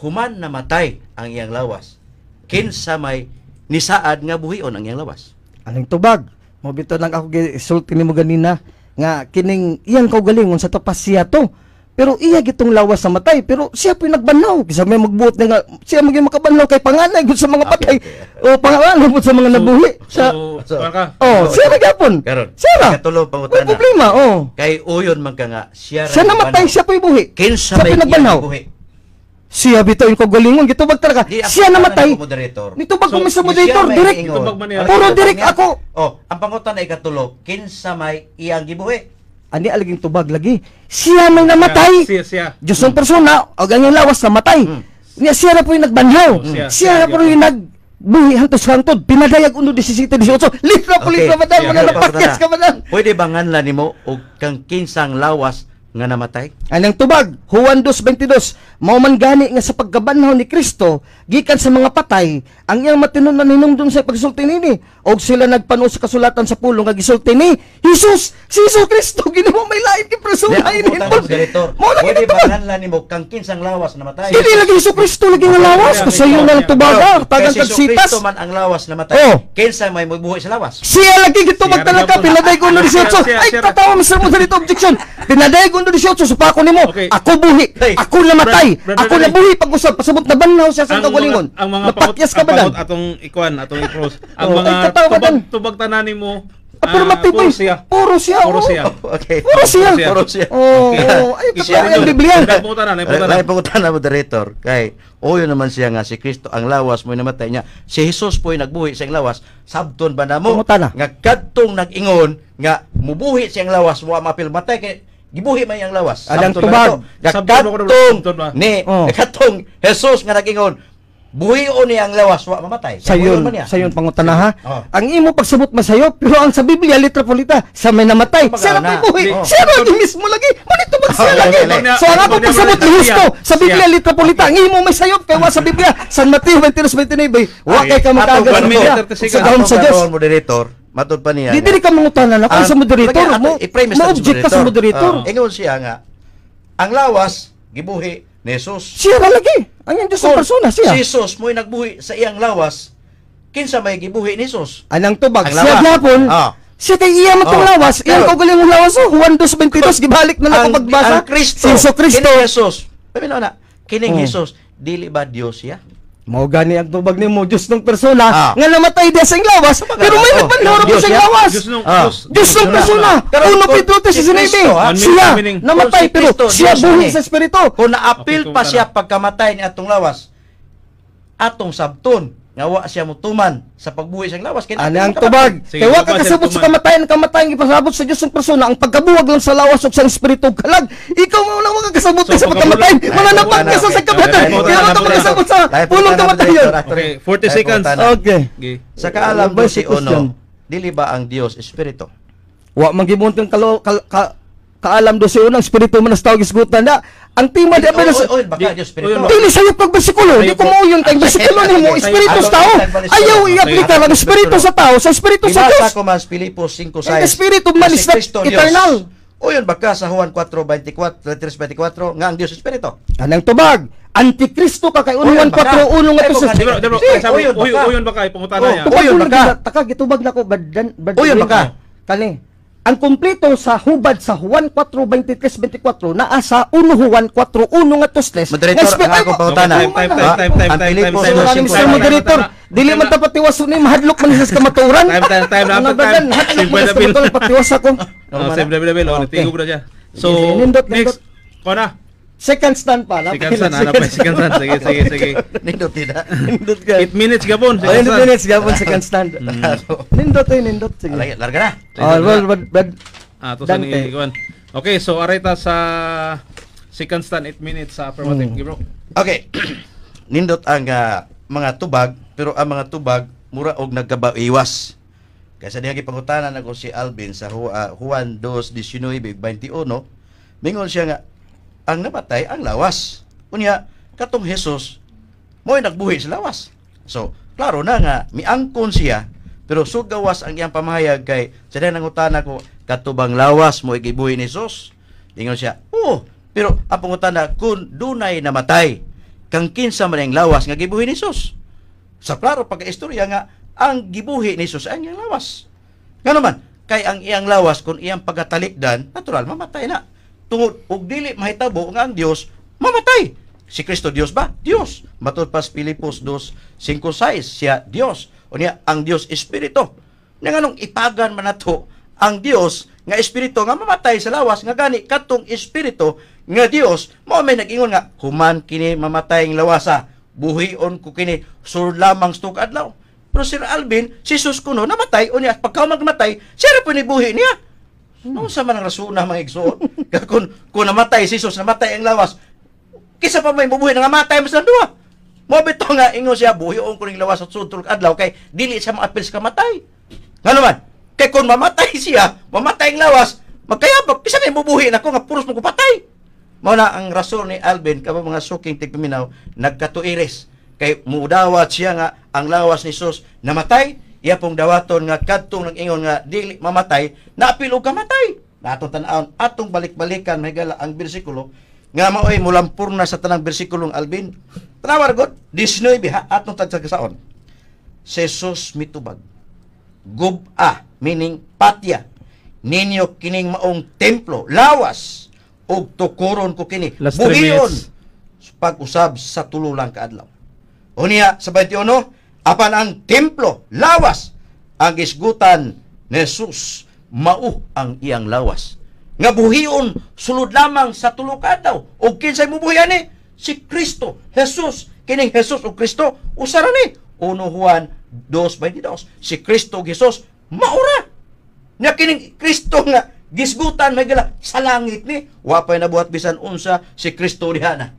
Human namatay ang iyang lawas. Kinsa may nisaad nga buhion ang iyang lawas. Aning tubag. Mo bito lang ako gisulti nimo ganina nga kining iyang kaugalingon sa tapas siya to. Pero iya gitong lawas sa matay pero siya po nagbanlaw kisa may magbuot na nga siya maging makabanlaw kay panganay gud sa mga Okay, patay okay. o panganay gud sa mga nabuhi sa So, So- oh siya ra Karon. siya ra Katulo may pangutana. problema oh Kay uyon man ka nga siya siya namatay siya po buhi Kinsa siya may po buhi. siya bitaw yung kaugalingon gitubag talaga Di, siya namatay ko, moderator. nitubag ko So, sa Siya moderator direct. Puro direct ako. Oh, ang pangutan ay katulo, kinsa may iyang gibuhi. Ani alaging tubag lagi siya may namatay Siya, siya. Diyos ng persona, o ganyang lawas namatay. Hmm. Niya siya na po yung nagbanhaw. Hmm. Siya, Siya, siya, na po yung nagbuhi hantos hantod. Pinadayag uno 17 18. Litra po litra siya, mga siya, napakyas ka ba Pwede ba nganlan nimo og kang kinsang lawas nga namatay? Anang tubag, Juan 2.22, mao man gani nga sa pagkabanhaw ni Kristo, gikan sa mga patay, ang iyang matinon na ninumdum sa pagsulti nini, og sila nagpano sa kasulatan sa pulong nga gisulti ni Jesus, si Jesus Kristo, gini mo may lain persona Di, ini. ang putang sa direktor. Mo lagi Pwede na ba tubag. nimo kang kinsang lawas namatay? Dili lagi Jesus Kristo lagi nga lawas, kasi yun ang tubaga, tagang Kasi kagsitas. Kristo man ang lawas namatay. Oh. Kinsa may mabuhay sa lawas? Siya lagi magtalaga, na- pinaday ko Siya- 18. siya- Ay, tatawa, Mr. Mo dito objection. Pinaday ko 18, supako nimo. Okay. Ako buhi. Hey. Ako namatay. Brad- Brad- Ako Brad- nabuhi pag-usap. Pasabot na banlaw siya sa kagalingon. ang mga Napakyas ka ang ba dan? atong ikuan atong i-cross ang Oh, mga ay, tubag tubag tanan mo Affirmative puro eh. siya Puro siya. puro oo. siya Okay. Puro siya. Puro siya. Oo. Okay. Ay, katawa yung. Biblia. Lain po tanan, lain po tanan. Lain po tanan mo director. Kay oyo naman siya nga si Kristo ang lawas mo namatay niya. Si Jesus po nagbuhi sa lawas. Sabton ba namo? Pangutana. Nga kadtong nag-ingon nga mubuhi siyang lawas mo mapil matay kay gibuhi man yang lawas. Adang tubag. ba? ni Oh. kadtong Jesus nga nag-ingon buhion niya ang lawas wa mamatay. Sayon, sayon pangutana ha. Oh. Ang imo pagsabot masayo, pero ang sa Biblia litra polita, sa may namatay, siya na buhi. Oh. Siya lagi mismo lagi. Manito ba siya Oh, lagi? So ang ako pagsabot ni Justo, sa Biblia Siya. litra polita, ang imo may sayop kay wa sa Biblia, San Mateo 22:29, wa kay ka one sa. 30 Sa Dios. Moderator, matod pa niya. Di dili ka mangutanan ako sa moderator mo. sa Mo-object ka sa moderator. Ah, ingon siya nga, ang lawas, gibuhi ni Jesus. Siya ra lagi. Ang yung Diyos sa persona siya. Si Jesus mo'y nagbuhi sa iyang lawas, kinsa may gibuhi ni Jesus? Anang tubag, Ang siya gyapon. Ah. Siya kay iya man tong Oh. lawas, iyang Pero- kaugaling ng lawas oh, Juan 2:22 gibalik na ang, nako pagbasa. ang Kristo, Si Jesu Kristo. kining Jesus. Paminaw na, kining Oh. Jesus, dili ba Dios siya? Mao gani ang tubag nimo Diyos ng persona Ah. nga namatay diya sa lawas, pero may Oh, nagpanlaro ko Diyos sa lawas. Diyos nung Ah. Diyos Diyos ng Persona. Uno Pedro si 19. Kristo, ha? One Siya namatay pero siya buhi ni. sa espiritu. Kung naapil pa siya pagkamatay ni atong lawas, atong sabton, nga wa siya mutuman sa pagbuhi sa lawas. Kaya Ani ang tubag. Kaya wa ka kasabot sa kamatayan, kamatayan gipasabot sa Diyos ng persona. Ang pagkabuwag lang sa lawas ug sa espiritu kalag. Ikaw mo lang makakasabot So, sa pagkamatayan. pagkabulag- Mga Ay, napag ka sa kamatayan. Okay, wa ka okay. makasabot sa pulong kamatayan. Okay, 40 Lahat po seconds. Okay. Sa kaalam Basic si question. Uno, dili ba ang Dios espiritu? Wa kal, ka, kaalam do si unang espiritu man sa tawag isgutan na. Ang tema di baka Dios oy, Dili sa'yo pag bersikulo, di ko mo yun kay bersikulo ni mo, espiritu sa tao. Ayaw i-aplika lang espiritu sa tao sa espiritu sa Ibasa Diyos. ko man sa Pilipos 5.6. Ang espiritu man is not eternal. O yun baka sa Juan 4.24, 23.24, nga ang Dios espiritu. Anang tubag, antikristo ka kay unuan Uyan, baka. 4 unong Ay, ato sa baka. Debro, debro, Si, ay, sabi, uyon, uyon, baka. uyon ba kay pangutana Oh, niya? Uyan baka. Taka gitubag nako badan badan. Uyan, baka. Kani. Ang kumpleto sa hubad sa Juan 4:23-24 naa sa 1 Juan 4:1 nga tusles. Moderator, ang akong pangutana. Time, time, time, time, time, time, Pilipos time, So, time, kaning time, Mr. time, Moderator, time, time, dili time, man time, ta patiwas ni mahadlok man sa kamaturan. Time, time, time, dapat time. Hadlok Simple man na sa kamaturan patiwas ako. Oh, save level level. Oh, natigog na siya. So, Sige, sige, nindot, next. Ko na. Second stand pa. Second san, lang, hanap pa second san. Sige, sige, sige. Nindot tidak. Nindot ka. 8 minutes gabon. Oh, Second nindot san. minutes gapon second stand. Nindot eh, nindot. Sige. Lagi, larga na. Oh, well, but, but, Ah, to sa Dante. ni Kuan. Okay, so areta sa second stand 8 minutes sa affirmative. Mm. Bro. Okay. Nindot ang ah, mga tubag, pero ang mga tubag mura og nagkabaiwas. Kaya sa diha gipangutanan ako si Alvin sa Ju- ah, Juan 2:19-21, mingon siya nga ang namatay ang lawas. Unya katong Jesus mo'y nagbuhi sa lawas. So, klaro na nga miangkon siya pero sugawas ang iyang pamahayag kay sa nangutana ko katubang lawas mo igibuhi ni Jesus. Ingon siya, "Oo, pero ang pangutana kun dunay namatay kang kinsa man ang lawas nga gibuhi ni Jesus." Sa klaro pagkaistorya nga ang gibuhi ni Jesus ang iyang lawas. Nga naman, kay ang iyang lawas kung iyang pagkatalikdan, natural mamatay na. Tungod og dili mahitabo nga ang Dios mamatay. Si Kristo Dios ba? Dios. Matud pa sa Pilipos 2:5-6 siya Dios. O niya ang Dios espiritu. Nga nganong ipagan man nato ang Dios nga espiritu nga mamatay sa lawas nga gani katong espiritu nga Dios mao may nag-ingon nga human kini mamatay ang lawasa buhion ko kini sur lamang stuk adlaw pero Sir Alvin si Jesus kuno namatay unya pagka magmatay siya ra po ni buhi niya no sa man ang rasuna mga igsoon kung kung namatay si Jesus namatay ang lawas kisa pa may bubuhi nga matay mas lang duwa mo bito nga ingon siya buhion ko ning lawas at sutulog adlaw kay dili siya maapil sa kamatay. Nga naman kay kung mamatay siya mamatay ang lawas magkayabak bisa may bubuhi nako nga puros mo ko patay. Mao na ang rason ni Alvin kamo mga suking tigpaminaw nagkatuiris. Kay mudawat siya nga ang lawas ni Jesus namatay iya pong dawaton nga kadtong nang ingon nga dili mamatay naapil og kamatay. Natong tan-aon atong balik-balikan may gala ang bersikulo nga maoy mulampur na sa tanang bersikulong Alvin. Tanawa gud 19 ha atong tagsaon. Jesus mitubag gub-a, meaning patya. Ninyo kining maong templo, lawas, ug tukuron ko kini. Minutes. pag-usab sa tululang kaadlaw. Unya, sa 21, apan ang templo, lawas, ang isgutan ni Jesus, mao ang iyang lawas. Nga buhion, sulod lamang sa tulo ka daw. O kinsay ni? Si Kristo, Jesus. Kining Jesus o Kristo, usara ni. 1 Juan 2.22. Si Kristo o Jesus, maura. Nga kining Kristo nga, gisgutan may gala sa langit ni. Wapay nabuhat bisan unsa si Kristo diha na.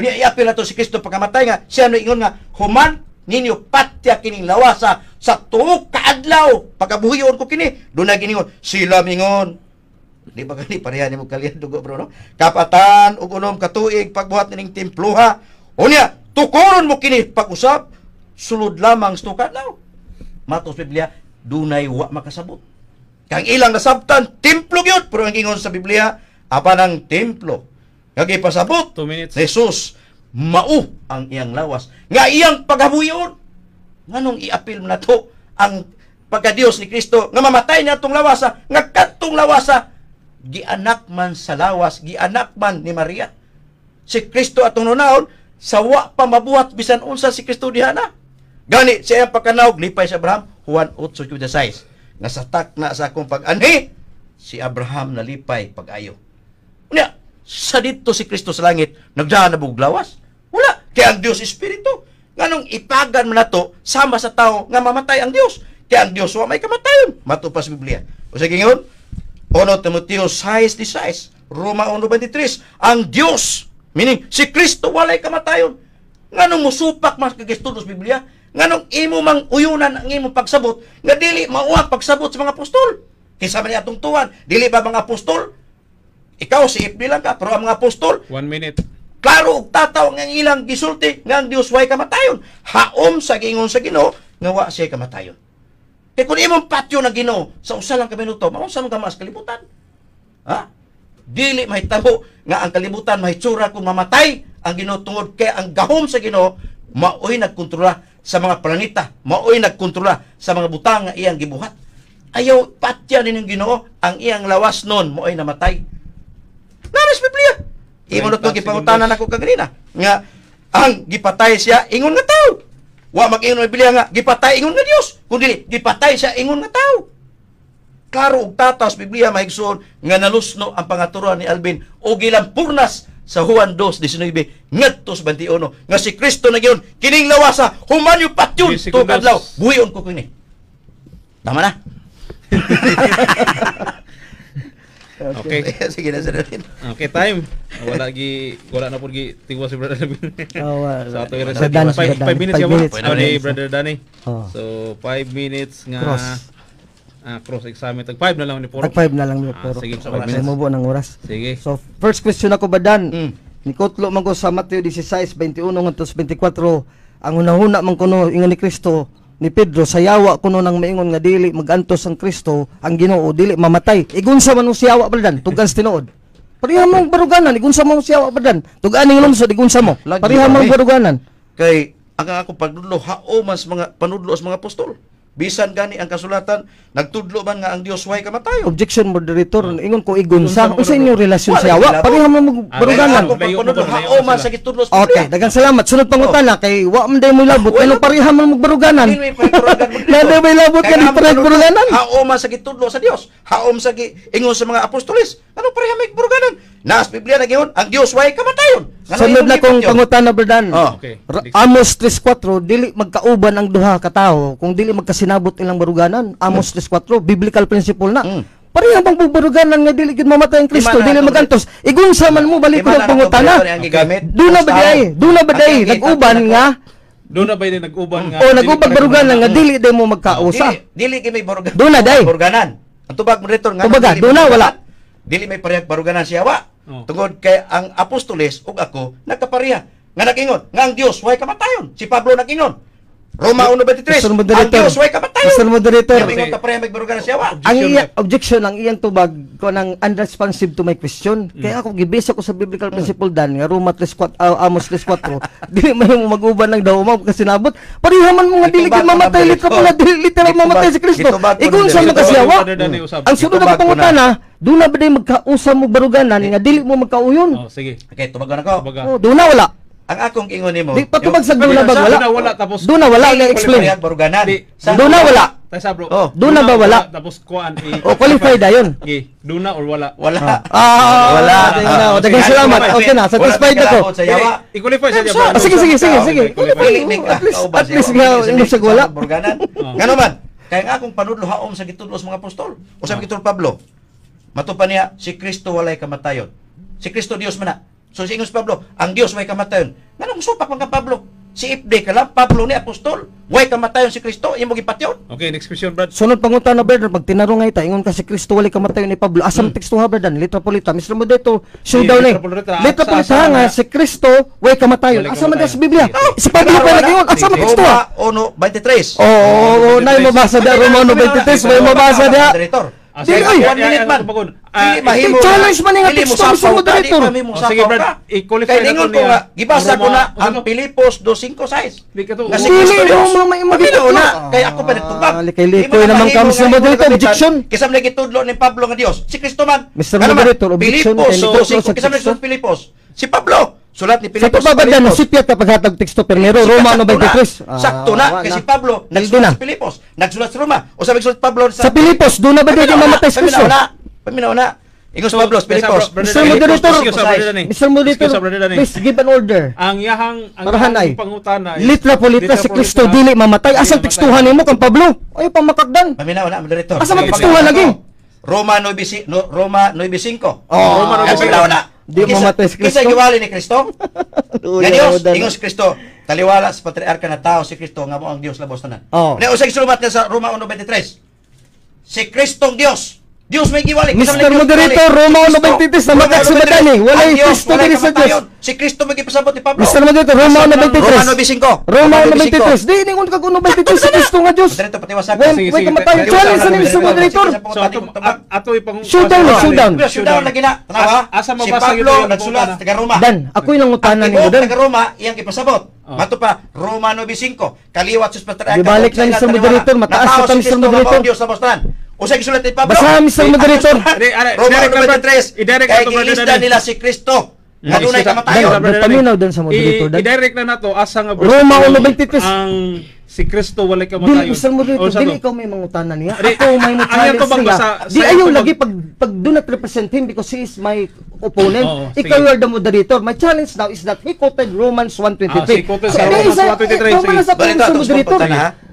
Unya iapil na to si Kristo pagkamatay nga siya na ingon nga human ninyo patya kining lawasa sa tuok kaadlaw pagkabuhiyon ko kini do na giningon sila mingon. Di ba gani pareha ni mo kalian dugo bro no? Kapatan ug unom katuig pagbuhat ning templuha unya tukuron mo kini pag-usab sulod lamang sa tuok kaadlaw matos Biblia dunay wa makasabot. Kang ilang nasabtan templo gyud. Pero ang ingon sa Biblia apan ang templo? Kag ipasabot Two minutes. Jesus mao ang iyang lawas. Nga iyang paghabuyon. Nganong iapil na to ang pagka-Dios ni Kristo nga mamatay niya tong lawasa nga kadtong lawasa gianak man sa lawas gianak man ni Maria. Si Kristo atong nunaon sa wa pa mabuhat bisan unsa si Kristo diha na. Gani siya ang pagkanawg lipay sa Abraham Juan 8:16 nga sa tak na sa akong pag-anhi si Abraham nalipay pag-ayo. Unya, sa dito si Kristo sa langit, nagdahan na buglawas. Wala. Kaya ang Diyos Espiritu. Nganong ipagan mo na to, sama sa tao, nga mamatay ang Diyos. Kaya ang Diyos, wa may kamatayon. Matupas Biblia. O sige ngayon, 1 Timoteo 6.16, Roma 1.23, ang Diyos, meaning si Kristo, walay kamatayon. Nganong musupak mas kagistudos Biblia, nganong imo mang uyunan ang imo pagsabot, nga dili mauang pagsabot sa mga apostol. Kisa man atong tuwan, dili ba mga apostol, ikaw si Ipni lang ka, pero ang mga apostol, One minute. klaro og tataw nga ang ilang gisulti nga ang Dios way kamatayon. Haom sa gingon sa Ginoo nga wa siya kamatayon. Kaya kung imong patyo na Ginoo sa usa lang ka minuto, mao sa mga mas kalibutan. Ha? Dili mahitabo nga ang kalibutan mahitsura kung mamatay ang Ginoo tungod kay ang gahom sa Ginoo maoy nagkontrola sa mga planeta, maoy nagkontrola sa mga butang nga iyang gibuhat. Ayaw patya ni ng Ginoo ang iyang lawas nun mo'y namatay. Naras Biblia. Imo na 30 itong gipangutanan ako kaganina. Nga, ang gipatay siya, ingon nga tao. Wa mag-ingon Biblia nga, gipatay ingon nga Dios. Kundi, gipatay siya, ingon nga tao. Klaro og tatas Biblia mahigsoon nga nalusno ang pangaturan ni Alvin o gilampurnas sa Juan 2:19 ngadto sa 21 nga si Kristo na giyon kining lawasa human yung patyon 10 to kadlaw buhion ko kini tama na Okay. sige na sa rin Okay, time. Wala gi wala na pud gi tigwa si Brother Alvin. Oh, uh, Sa ato Brother five Dan. minutes Five ya ba? minutes. Pwede ni Brother Danny. Oh. So, 5 minutes nga Cross. ah, cross examine tag 5 na lang ni Puro. Tag 5 na lang Ah, puro. sige, Sa oras. Mubo ng oras. Sige. So, first question ako ba Dan? Mm. Nikotlo man ko sa Mateo 16:21 ngadto sa 24 ang hunahuna man kuno ingon ni Kristo ni Pedro sayawa kuno nang maingon nga dili magantos ang Kristo ang Ginoo dili mamatay. Igunsa man mo siyawa baldan tugan sa tinuod Pareha mo baruganan igunsa mo siyawa baldan tugan ning lungsod igunsa mo. Pareha mo ba, eh? baruganan. Kay ang ako pagdudlo hao mas mga panudlo sa mga apostol bisan gani ang kasulatan nagtudlo man nga ang Dios way kamatayon? Objection moderator ingon ko igunsa mo, usa inyong relasyon Wala, siyawa ilabo. pareha mo Ah, baruganan ako mo mo man sa gitudlo sa Okay, dagang salamat. Sunod pangutana kay wa man day mo labot. Ano pareha man magbaruganan? Dili may pagturagan mo dito. Nade may labot ka Kaya ni ang parehas panudlo, baruganan. Hao man sa gitudlo sa Dios haom sa gi ingon sa mga apostoles. Ano pareha may baruganan? Nas Biblia na giyon ang Dios way kamatayon Sunod na kong yun. pangutana, Berdan. Oh. Okay. Ra- Amos 3.4, dili magkauban ang duha ka tawo kung dili magkasinabot ilang baruganan. Amos 3.4, biblical principle na. Mm. Pareha bang baruganan nga dili gid mamatay ang Kristo, na dili magantos. Igunsa man mo balik ko na pangutana. Ang gigamit. Doon na ba day? Doon na ba day? Nag-uban nga Doon na ba din nag-uban nga? o nag-uban baruganan nga dili day mo magkausa. Dili, dili kay may baruganan. Doon na, day. Baruganan. Ang tubag mo rito nga. Tubaga, doon na wala. dili may parehag baruganan siya wa. Oh. Tungod kay ang apostoles ug ako nagkapareha. Nga nagingon, nga ang Dios way kamatayon. Si Pablo nagingon. Roma 1:23. Mr. Ang Moderator. Dios way kamatayon. Mr. Moderator. Kaya ingon ka pareha may baruganan siya wa. ang Objection iya, objection ang iyang tubag ko ng unresponsive to my question. Mm. Kaya ako gibase ako sa biblical principle dan nga Roma 3:4 uh, Amos 3:4. dili may mo mag-uban lang daw mo kasi nabot. Pareha man mga dili ko mamatay na, literal Brother. pala dili literal mamatay si Kristo. Igun na, sa mo Danny, usab. Ang sunod na na. pangutana, doon na ba day magkausa mo baruganan nga dili mo magkauyon? Oh, sige. Okay, tubagon ako. Tubaga. Oh, doon na wala. Ang akong ingon nimo. Di patubag sa doon na ba wala? na wala, tapos- Doon na wala explain. Baruganan. Di. Sa- Doon na wala. Tayo sa bro. Oh, doon na ba wala? Tapos kuan i O qualified ayon. Okay, doon na or wala? Wala. Ah, wala. tingnan na. O, daghang salamat. Okay na, satisfied Wala ako. sa yawa. I-qualify sa diya. Ah, sige, sige, sige, sige. At least- nga, hindi siya wala. sa Burganan. Oh. Ngano man? Kaya nga akong panudlo haom sa gitudlo sa mga apostol. O sa gitudlo Pablo. Matupan niya si Kristo walay kamatayon. Si Kristo Dios man na. So si Ingos Pablo, ang Dios way kamatayon. Nganong supak man ka Pablo? Si Ifde ka lang, Pablo ni apostol. Way kamatayon si Kristo, imo gipatyon. Okay, next question, Brad. Sunod pangutan na brother, pag tinarong ngay ta, ingon ka si Kristo wali kamatayo ni Pablo. Asam Hmm. teksto ha brother, litra polita. Mr. Modesto, showdown litra eh. polita. Litra polita nga si Kristo wali kamatayo. Wali Asa man kamatayon. sa Biblia? Si Pablo pa nag-ingon, asa man teksto ha? Roma 1:23. Oo, oh, na mabasa da Romano 23, may mabasa da. Ah, Dili, oy. One ay, minute ay, man. ay, Ah, mahimo. challenge man nga Dili mo ka, Moderator. Dili sapaw sige, Brad. ka. Ningon to ko niya. nga, gibasa ko na ang? Pilipos 2.5.6. Di ka to. Nga si Dili, Kristo Dios. Roma, may Paminaw magitulo. na. Kaya ako pa nagtubag. Ah, likay-likoy Di mo naman mahimo ka, Mr. nga imo Moderator, objection. Kisam na gitudlo ni Pablo nga Dios. Si Kristo man. Mr. Ano? Moderator, objection, Pilipos kay Nico, 2.5. sa Kisam gitudlo Pilipos. Si Pablo. Sulat ni Sa Pilipos. pababadan ng Pilipos. sipyat kapag hatag teksto Primero, Roma ano 23. Ah, Sakto na. wa Kasi Pablo, nagsulat na. sa Pilipos. Nagsulat sa Roma. O sabi sulat Pablo Sa Pilipos, doon na ba di Paminaw mamatay na. si Kristo? Paminaw na. Paminaw na. Ingos So, Pilipos. Mr. Moderator. Mr. Moderator, please give an order. Ang yahang ang Parahan ay. yahang pangutana is- Litra po litra si Kristo dili mamatay. Asang tekstuhan nimo kang Pablo? Ay pa makagdan. Paminaw na, moderator. Asa magtekstuhan paminaw lagi? Roma 9 no, Roma 9:5. Oh, Roma Kasi 9:5. paminaw na. Di Kisa- mamatay si Kristo. Kisa giwali ni Kristo. Nga Dios, dan- ingos Kristo. Taliwala sa patriarka na tao si Kristo nga mo ang Dios labos tanan. Oh. Na usay sumat niya sa Roma 1:23. Si Kristong Dios. Dios may giwali. Kisa Mr. Moderator. Roma Si Kristo. 1:23, Roma namatay si 1:23. Badani. Walay Ang Dios, Kristo dili sa kamatayon. Si Kristo may gipasabot ni Pablo. Mr. Moderator, Roma Roma 1:23. 9:5. Roma 1:23. Di ni kung kag 1:23 si Kristo nga Dios. Moderator patiwasak. When Sige, when sige, kamatay challenge ni Mr. Moderator. So ato at- ato ipang Showdown, showdown. Showdown lagi na. Tanawa. As- asa Si mabasa yun Pablo yung nagsulat taga Roma. Dan, ako yung nangutanan tibuok dan. taga Roma iyang ipasabot. Oh. Mato pa Roma 9:5. Kaliwat sus patriarka. Gibalik na, Mr. Moderator, mataas Natao na ta, si Mr. Kristo, Moderator. mabaw Diyos sa Boston. Usa gisulat ni Pablo. Basa, Mr. Moderator. Roma direct na, 9:23. i-direct Kay na to, Brother gilisdan Danny. nila si Kristo. Nga Yes, dunay yes, kamatayon. Paminaw dan sa moderator, I-direct na nato asa nga Roma bersikulo 1:23. ang si Kristo walay Dili kamatayon. Mr. Moderator, O, sa dili ikaw may mangutanan niya. Di- Ako may mo challenge niya. Di sa ayaw lagi pag pag do not represent him because he is my opponent. Ikaw you are the moderator. My challenge now is that he quoted Romans 1:23. Ah, sige, quoted sa Romans isa- 1:23, ikaw man sige. sa Balita, Mr. tapos moderator.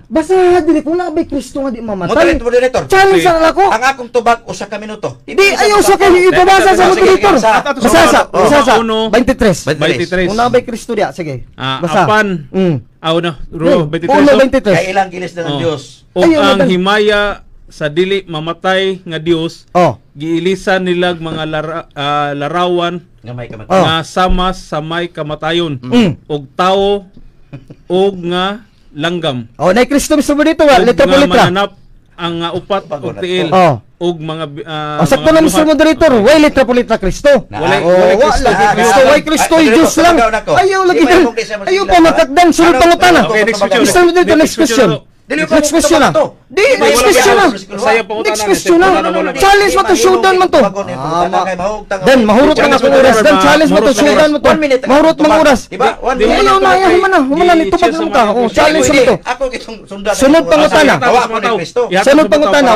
Na? Basta dili kung nakabay Kristo nga di mamatay. Moderator. Challenge na ako. Ang akong tubag usa ka minuto. Di ayaw sa kay ipabasa sa moderator. sige, basa. Basa sa, Oh. basa sa. Uno. 23. 23. Kung nakabay Kristo diya, sige. Ah, Basa. apan. Mm. Aw na, ro, Uno, 23. so- 23. Kay ilang gilis na ng Oh. Dios. O ang na- himaya sa dili mamatay nga Dios Oh. giilisan nilag mga lara- ah, larawan Nga may Oh. kamatayon. nga sama sa may kamatayon Mm. og tao og nga langgam Oh, na Kristo Mr. Moderator, wa, ug letra po letra. mananap ang nga upat na tiil Oh. og mga ah, Oh, sakto mga na Mr. luhat. Moderator. Way letra po letra Kristo. Walay- Oh, walay wa Kristo, way Kristo, Diyos Moderator, lang. Ayaw lagi Ayaw pa ba? makagdan, sunod Ano, pangutan na. Okay, next question. Next question. Dili ko Next question na. Di, next question na. pa Next question na. na, na. Challenge mo to, showdown mo to. Dan, mahurot ka nga Challenge kung mo to, oras. Dan, ma- challenge mo to, mahurot showdown mo to. Mahurot mga oras. Diba? One minute. ayaw na, ayaw humana. Humana, pag cheers sa ka. Oh, challenge mo to. Ako kitong sundan. Sunod pangutana. Ni. Sunod pangutana,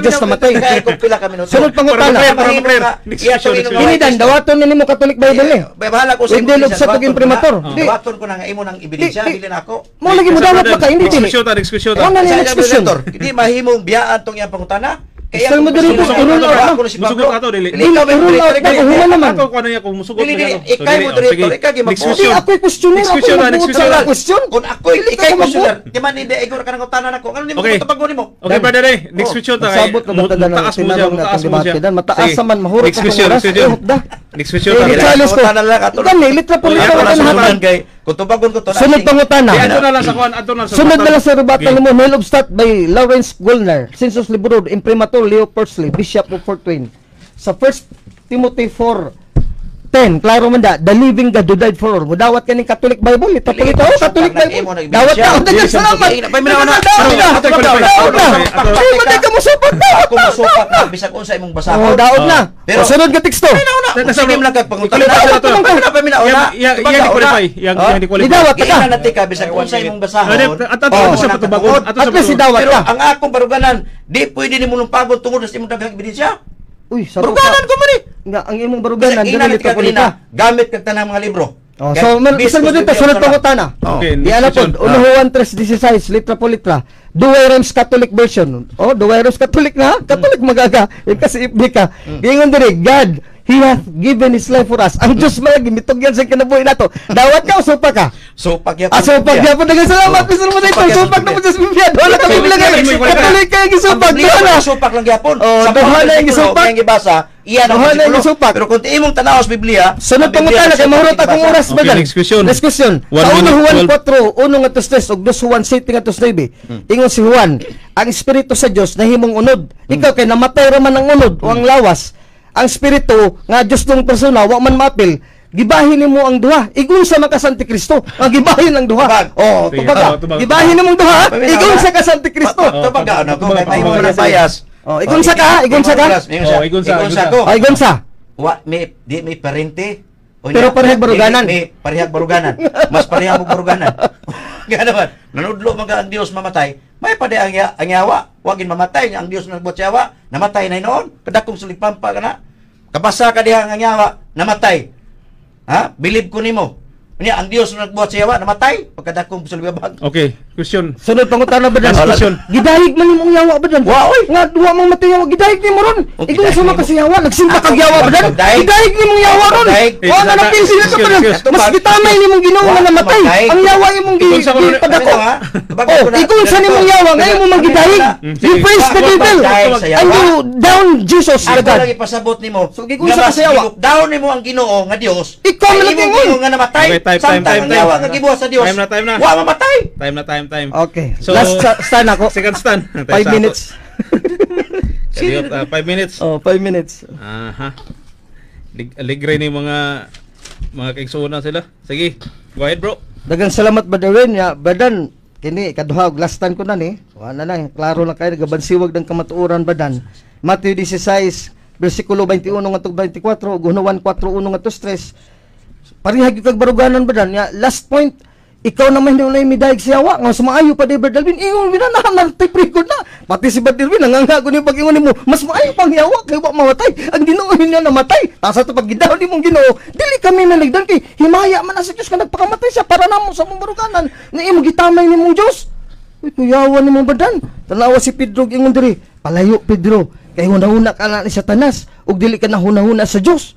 Diyos namatay. Kaya kung pila ka minuto. Sunod pangutana. Para ma-clear, para ma-clear. Next question, next question. Kini dan, dawaton ni mo Catholic Bible eh. Bahala ko sa Hindi, log sa tuging primator. Di. Dawaton ko na nga imo ng ebidensya, na ako. Mo lagi mo dawat pa ka, hindi Next dili. question ta, next question ta. Ano na next question? Hindi mahimong biyaan tong iyang pangutana. Style mo diri, Musugot puro ka na, to, ano? ako na si Musugot Pablo. ka to, dili. Dili ka, Puro dili, na, dili, ako, dili. human naman. Ako ano niya kung musugot Dili, na dili, ako. So, ikay dili, mo oh, diri, sige. ikaw, gi- Next mag- Hindi question. ako'y questioner, Next ako question na, nagbuot next sa question na. question. Kung ako Dili ka ikay ka ko mabuot. sila, di man hindi igor ka nang utanan ako. Ano ni mo Okay. ko tapag mo? Okay, brother eh. Next Oh, question ta. Magsabot na ba tada ng Mataas mo siya, tinanong mataas natin mo siya. debate dan? Mataas Sige. naman, mahurot Next akong question, oras. next question. Eh, hukda. Next question Eh, ta. di brother. challenge ko. Utanan lang ato. Gani, litra po Oh, litra yeah, ko wala na sunod naman. kay kung tubagon ko to. Sunod pangutana. Di, ato na lang sa kuan, ato na sa Sunod na lang sa Okay. rebuttal mo, Mail of Stat by Lawrence Gulner, Census Libro, Imprimatur Leo Pursley, Bishop of Fort Wayne. Sa 1 Timothy 4, 10, klaro man da, the living God who died for all. Mudawat ka ng Catholic Bible, ito po ito, Catholic na Bible. Dawat ka, pay mo na, Dawat ka, dawat ka. ato, Dawat ato, ka, ato, dawat ka. ato, ato. Ay, maday ka mo support, dawat Ako ka. masukat na bisag unsa imong Oh, basahon. daot na. Pero- sunod ka teksto. Sige mo lang kag pangutan. Ikaw, ikaw, ikaw, ikaw. Pamina, pamina, una. Yang- yang- Diba, yang una? di-qualify. Yang Oh? yang di-qualify. Idawat ka. Ina natin ka bisag unsa imong ato ato Oh, sa wala patubagon. ka Ato At sa least patubagon. idawat Pero ka. ang akong baruganan, di pwede ni mo nung pagod tungod sa imong daghang ebidensya. Uy, sa Baruganan ko man eh. Nga, ang imong baruganan, ka po litra. kanina, gamit kag tanang mga libro. Oh, so, bis- bisan mo dito, sunod bis- pangutana. Oh. Okay, Di ano po, Juan 3.16, litra po litra. Duway Rhymes Catholic version. Oh, Duway Rhymes Catholic na, Catholic magaga. Yung kasi ibig ka. Gingon diri, God, He hath given His life for us. Ang Diyos mga gimitog yan sa kinabuhi nato. Dawat ka o supa ka? So pagyapon. Ah, supak yan po. Dagang salamat. Mr. mo dito. Supak yan, Supak na supak po sa Biblia. Wala yan. okay, Katuloy kayo gisupak. Ang Doon na. supak lang gyapon. Oh, mga na yung gisupak. ang gibasa, iyan ang Duha na yung gisupak. Pero kung imong tanaw sa Biblia, Sunod pangutana kay supak mahurot akong oras ba Okay, dan? next question. Next question. Sa minute, uno Juan twelve. 4, uno nga tos tres ug dos Juan 7 nga tos 9. Ingon si Juan, ang espiritu sa Dios nahimong unod. Ikaw kay namatay ra man ang unod o ang lawas. Ang espiritu nga Dios tong persona wa man mapil. Gibahin nimo ang duha. Igun sa maka Santi Kristo. Ang gibahin ang duha. Oh, Sige, tubag. tubag, tubag. Gibahin nimo ang duha. Wala. sa ka Santi Kristo. Ito pag ano ko, kay mo na bias. Oh, igun sa ka, igun sa ka. Igun sa, Oh, igun sa, igun igun sa ko. Oh, igun sa. Wa may di may parente. Pero parehag baruganan. May parehag baruganan. Mas parehag mo baruganan. Nga naman, nanudlo mga ang Dios mamatay, may pade ang, ang yawa. Wagin mamatay niya ang Dios nagbuot sa. Namatay na noon. Kadakong sulipampa ka na. Kabasa ka diha ang yawa. Namatay. Ha? Believe ko nimo. Niya ang Dios nagbuot sa yawa. Namatay. Pagkadakong sulipampa. Okay, question. Sunod pangutana ba dan? Last question. Gidahig man nimong yawa ba dan? Wa, oy. Nga duwa mong matay yawa gidahig nimo ron. Ikaw sa nimo. makasi yawa nagsimba Ako, kag yawa ba dan? pagdahig. Gidahig nimong yawa ron. Wa na napil sila ka ba dan? Mas gitamay nimong Ginoo nga namatay. Ang yawa imong gi mga- padako. Oh, na- ikaw sa nimong yawa ngayon mo magidahig. Mm, You praise the devil. yawa. And you down Jesus Ako God. lagi pasabot nimo. So, ka sa yawa. Down nimo ang Ginoo nga Dios. Ikaw man lang imong nga namatay. Okay, time, time, Samtang time, ang time. yawa nga gibuhat sa Dios. Time na, time na. Wa mamatay. Time na time, time. Okay. So- Last sta- stand ako. Second stand. 5 minutes. Kadiot, ah, five minutes. Oh, 5 minutes. Aha. Lig aligre ni mga mga kaigsuuna sila. Sige. Go ahead, bro. Dagang salamat ba Darwin ya badan kini kaduha og last time ko na ni. Wala na klaro lang kayo nagabansiwag ng kamatuoran badan. Matthew 16 bersikulo 21 ngadto 24 ug Juan 4:1 ngadto 3. Parihag yung kag baruganan badan ya last point ikaw naman hindi ulay midayeg sa yawa nga sumaayo pa di Dalvin ingon binanahan na tape record na pati si Dalvin nanganga ko ni pag-ingon nimo mas maayo pang yawa kay wa mamatay ang Ginoo niya namatay tasa to pag gidaw nimong Ginoo dili kami naligdan kay himaya man na sa Dios nga nagpakamatay siya para namo sa mong baruganan nga imo gitamay nimong Dios Uy, kuyawan ni mong badan. Tanawa si Pedro ingon diri, palayo Pedro, kay hunahuna ka na ni Satanas ug dili ka na hunahuna sa Dios.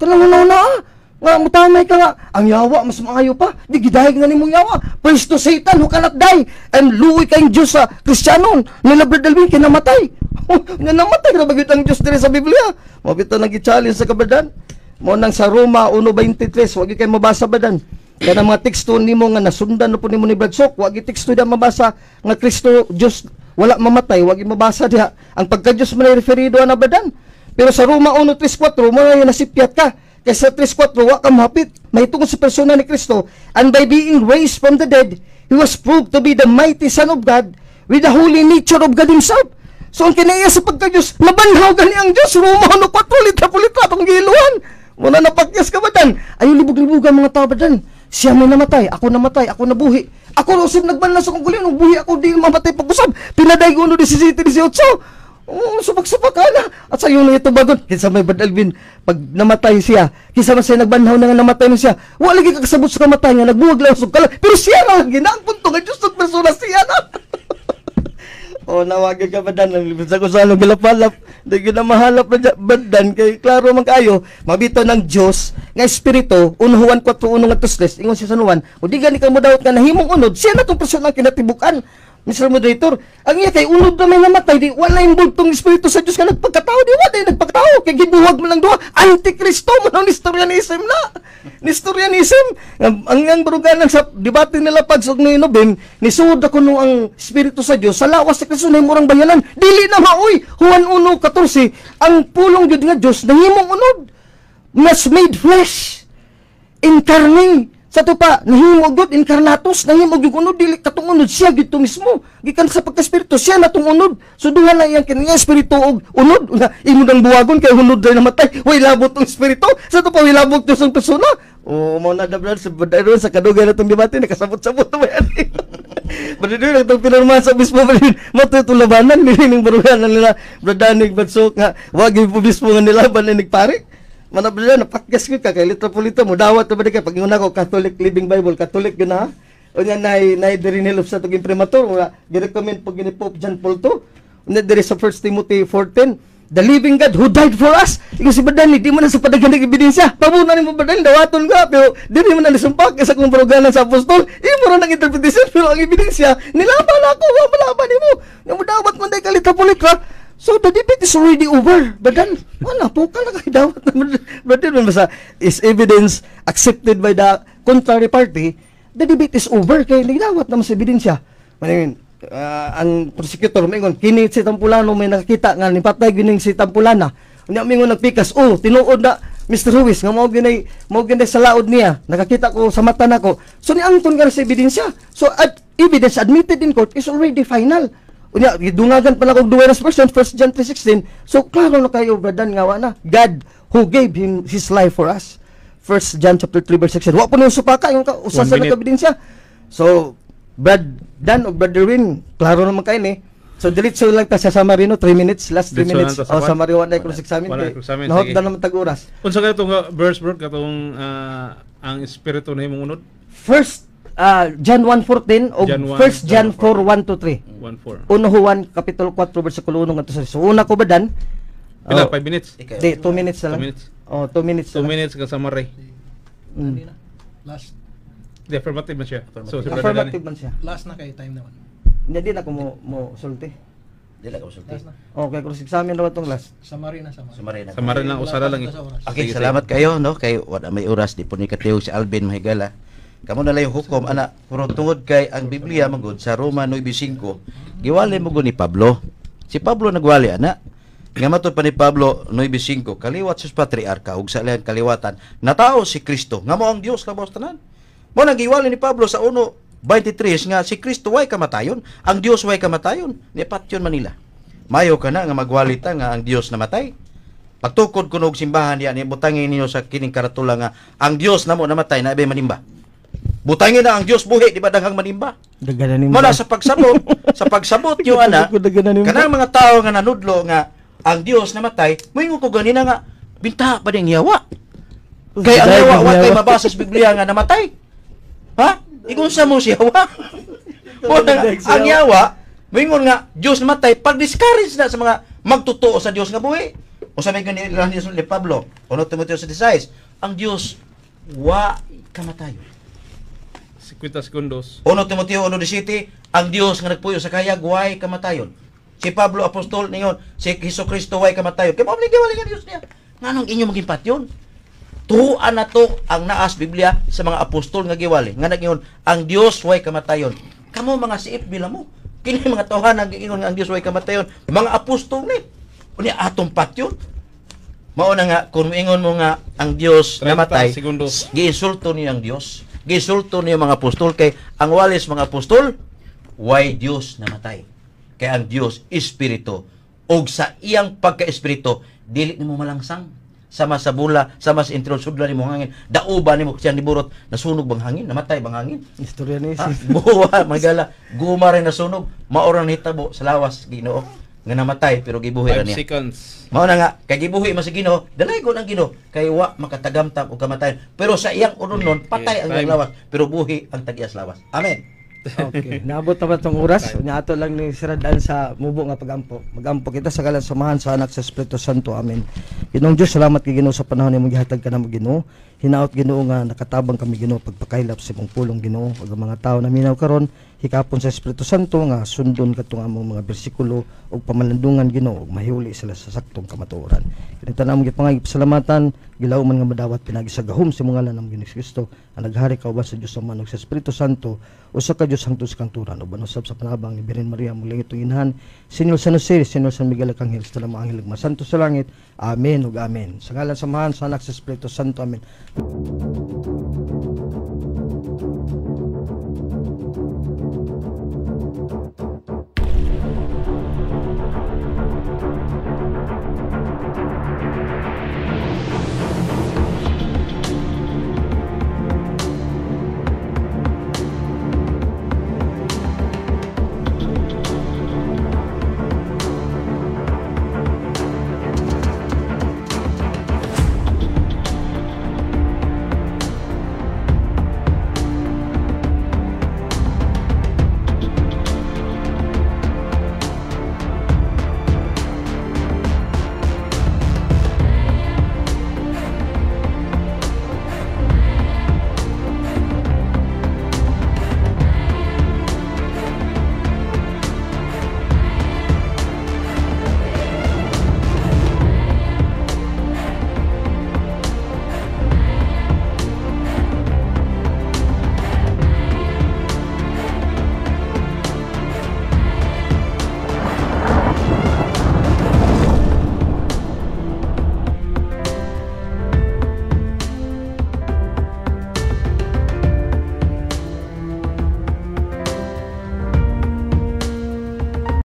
Tanang hunahuna ah. Nga mutamay ka nga, ang yawa mas maayo pa. Di gidahig na nimong yawa. Praise to Satan who cannot die. And luoy kayong Diyos sa Kristyanon. Nila Berdalwin kinamatay. nga namatay na bagit ang Diyos diri sa Biblia. Mabito nang challenge sa kabadan. Mo nang sa Roma 1:23, wag kay mabasa badan. Kaya mga teksto nimo nga nasundan na po nimo ni Bradsok, wag teksto da mabasa nga Kristo Dios wala mamatay, wag mabasa diha. Ang pagka Dios man ay referido na badan. Pero sa Roma 1:3-4 mo na nasipyat ka. Kaya sa 3:4 wa ka mahapit. Sa persona ni Kristo and by being raised from the dead, he was proved to be the mighty son of God with the holy nature of God himself. So ang kinaya sa pagka Dios, nabanhaw gani ang Dios. Roma 1:4 litra litra tong giluhan. Muna napakyas ka ba dan? Ayaw libog-libogan mga tao ba dan? Siya may namatay, ako namatay, ako nabuhi. Ako usib nagbanlas akong guli, nung buhi ako di mamatay pag-usab. Pinaday ko no 17, 18. Oh, supak-supak ka na. At sa iyo na ito bagon. Kinsa may badalbin, pag namatay siya, kinsa man siya nagbanhaw na nga namatay na siya, wala lagi kakasabot sa kamatay niya, nagbuwag lang sa kala. Pero siya na lagi na, ang punto nga Diyos persona siya na. O nawagin ka badan ang sa ko sa along galapalap. Di gyud na mahalap na badan kay klaro man kayo mabito ng Dios nga espiritu unuhan ko tuuno nga tusles ingon si San Juan. O di gani ka mo dawat nga nahimong unod siya na tong person ang kinatibukan. Mr. Moderator, ang iya kay unod na may namatay di wala yung bultong espiritu sa Dios nga nagpagkatao di wala nagpagkatao kay gibuwag mo lang duha antikristo mo ng historianism na. Historianism ang ang, baruganan sa debate nila pag sa ni Nobem ni suod ako no ang espiritu sa Dios sa lawas sa Kristo na murang bayanan dili na maoy Juan 1:14 ang pulong gyud nga Dios nahimong unod mas made flesh incarnate sa to pa nahimo gud incarnatus nahimo gyud unod dili katong unod siya gyud to mismo. Gikan sa pagka-espiritu siya na tong unod so duha na iyang kining espiritu og unod. Nga imo nang buwagon kay hunod day namatay. Way labot tong espiritu. Sa to pa way labot sa persona o mo na dablan sa badayron sa kadugay na tong debate nakasabot-sabot to ba yan? Badayron lang itong pinirma sa bispo badayron matutulabanan nila ning baruganan nila bradanig badsok nga wag yung bispo nga nilaban na nagpare Manabla na pakgas ko ka kay litro po litro mo dawat ba ka pag una ko Catholic Living Bible Catholic yun ha o nya nay nay diri nilop sa tuging prematur nga gi-recommend pag ni Pope John Paul II unya diri sa 1 Timothy 4:10 The living God who died for us. Ikaw si Badani, di mo na sa padaghan ng ebidensya. Pabunan ni mo Badani, dawaton ka. Pero di mo na nisumpak sa kung baruganan sa apostol. Imo ra ng interpretation. Pero ang ebidensya, nilaban ako. Wa malaban mo. Nga mo dawat man day kalita politra. So the debate is already over. Badan, wala po ka na kay na Badan man basta is evidence accepted by the contrary party. The debate is over kay nagdawat naman sa ebidensya. Manin, ah, ang prosecutor mingon kini si Tampulano may nakita nga ni gining si Tampulana. Unya mingon nagpikas, oh tinuod na Mr. Ruiz nga mao ginay mao ginay sa laod niya. Nakakita ko sa mata nako. So ni angton ka sa ebidensya. So ad, evidence admitted in court is already final. Unya gidungagan pa lang og duweras person 1 John 3:16. So klaro na kayo bradan nga na. God who gave him his life for us. 1 John chapter 3 verse 16. Wa po nang supaka yung ka- usa One sa minute. ebidensya. So Brad Dan o Brother Win, klaro naman kayo ni. So diretso lang ta sa Samarino 3 minutes, last 3 Diretso minutes. sa Oh, na examine Wala kay. cross-examine, Nahot sige. na naman tag oras. Unsa ka itong uh, verse bro katong ah, ang espiritu na imong unod? First ah, John 1:14 o John 1, First John John 4 1 to 3. 1:4. Uno Juan kapitulo 4 versikulo 1 ngadto sa So una ko ba dan? Pila Oh, 5 minutes? Di 2 minutes na lang. Two minutes. Oh, 2 minutes. 2 na lang. minutes ka sa maray. Mm. Last Di affirmative man siya. So si Affirmative man siya. last na kay time naman. Hindi din ako mo mo sulti. Dili ka usulti. Last na. Okay, cross examine naman tong last. Summary na summary. Sumari na. Sa maray lang usara lang. eh. Okay, Sige, salamat kayo no kay wala may oras di po ni katiyo si Alvin Mahigala. Kamo na yung hukom ana pero tungod kay ang Biblia magud sa Roma 9:5 giwali mo ni Pablo. Si Pablo nagwali ana. Nga matod pa ni Pablo 9:5 kaliwat sus patriarka ug sa ilang kaliwatan natao si Kristo nga mo ang Dios labos tanan. Mo nang giwali ni Pablo sa 1:23 nga si Kristo way kamatayon, ang Dios way kamatayon. Ni patyon Manila. Mayo ka na nga magwalita nga ang Dios namatay. Pagtukod ko og simbahan yan, butangin niyo sa kining karatula nga ang Dios namo namatay na ibay manimba. Butangin na ang Dios buhi di ba daghang manimba. Mula sa pagsabot, sa pagsabot niyo ana, kanang mga tao nga nanudlo nga ang Dios namatay, moingon ko ganina nga binta pa ding yawa. Kay ang yawa wa kay mabasa sa Biblia nga namatay. Ha? Igun sa mo si yawa. Nga, ang yawa, moingon nga Dios namatay pag discourage na sa mga magtotoo sa Dios nga buhi. O sabi ko ni Pablo, 1 Timoteo 16, ang Dios wa kamatayon. 50 segundos. 1 Timoteo 1.17, ang Dios nga nagpuyo sa kayag, way kamatayon. Si Pablo Apostol ningon, si Hesus Kristo way kamatayon. Kaya mo wali nga Dios niya. Nganong inyo maging patyon? Tuhuan na to ang naas Biblia sa mga apostol nga giwali. Nga nagingon, ang Dios way kamatayon. Kamo mga siip bila mo. Kini mga tawhan ang giingon nga ang Dios way kamatayon. Mga apostol ni. Unya atong patyon. Mao na nga kung ingon mo nga ang Dios 30 namatay, segundos. giinsulto niyo ang Dios. Giinsulto niyo mga apostol kay ang walis mga apostol why Dios namatay. Kay ang Dios espiritu. Ug sa iyang pagka-espiritu dili nimo malangsang. Sama sa bula, sama sa intro sudla nimo hangin, dauba nimo siya niburot, nasunog bang hangin, namatay bang hangin? Istorya ni si. Buwa, magala, guma rin nasunog, maoran hitabo sa lawas Ginoo nga namatay pero gibuhi ra 5 niya. seconds. Mao na nga kay gibuhi man sa Ginoo, dalay ko ang Ginoo kay wa makatagamtam og kamatayon. Pero sa iyang unon nun, patay ang iyang lawas, pero buhi ang tagias lawas. Amen. Okay, naabot na ba itong oras? Nya ato lang ni Siradan sa mubo nga pagampo. Magampo kita sa kalan samahan sa anak sa Espiritu Santo. Amen. Ginoong Diyos, salamat kay Ginoo sa panahon ni gihatag ka na mo Ginoo. Hinaot Ginoo nga nakatabang kami Ginoo pagpakailap sa imong pulong Ginoo ug mga tao na minaw karon hikapon sa Espiritu Santo nga sundon katong among mga bersikulo ug pamalandungan Ginoo ug sila sa saktong kamatuoran. Kini tanang gipangagip salamatan, gilaw man nga madawat pinagi sa sa mga lanam Ginoong Kristo. Ang naghari ka uban sa Dios sa manog sa Espiritu Santo usa ka Dios hangtod sa kanturan uban usab sa panabang ni Birhen Maria muling itong inhan. Senyor San Jose, Senyor San Miguel Arcangel, sa lamang anghel ug masanto sa langit. Amen ug amen. Sa ngalan samahan sa anak sa Espiritu Santo. Amen. Thank you.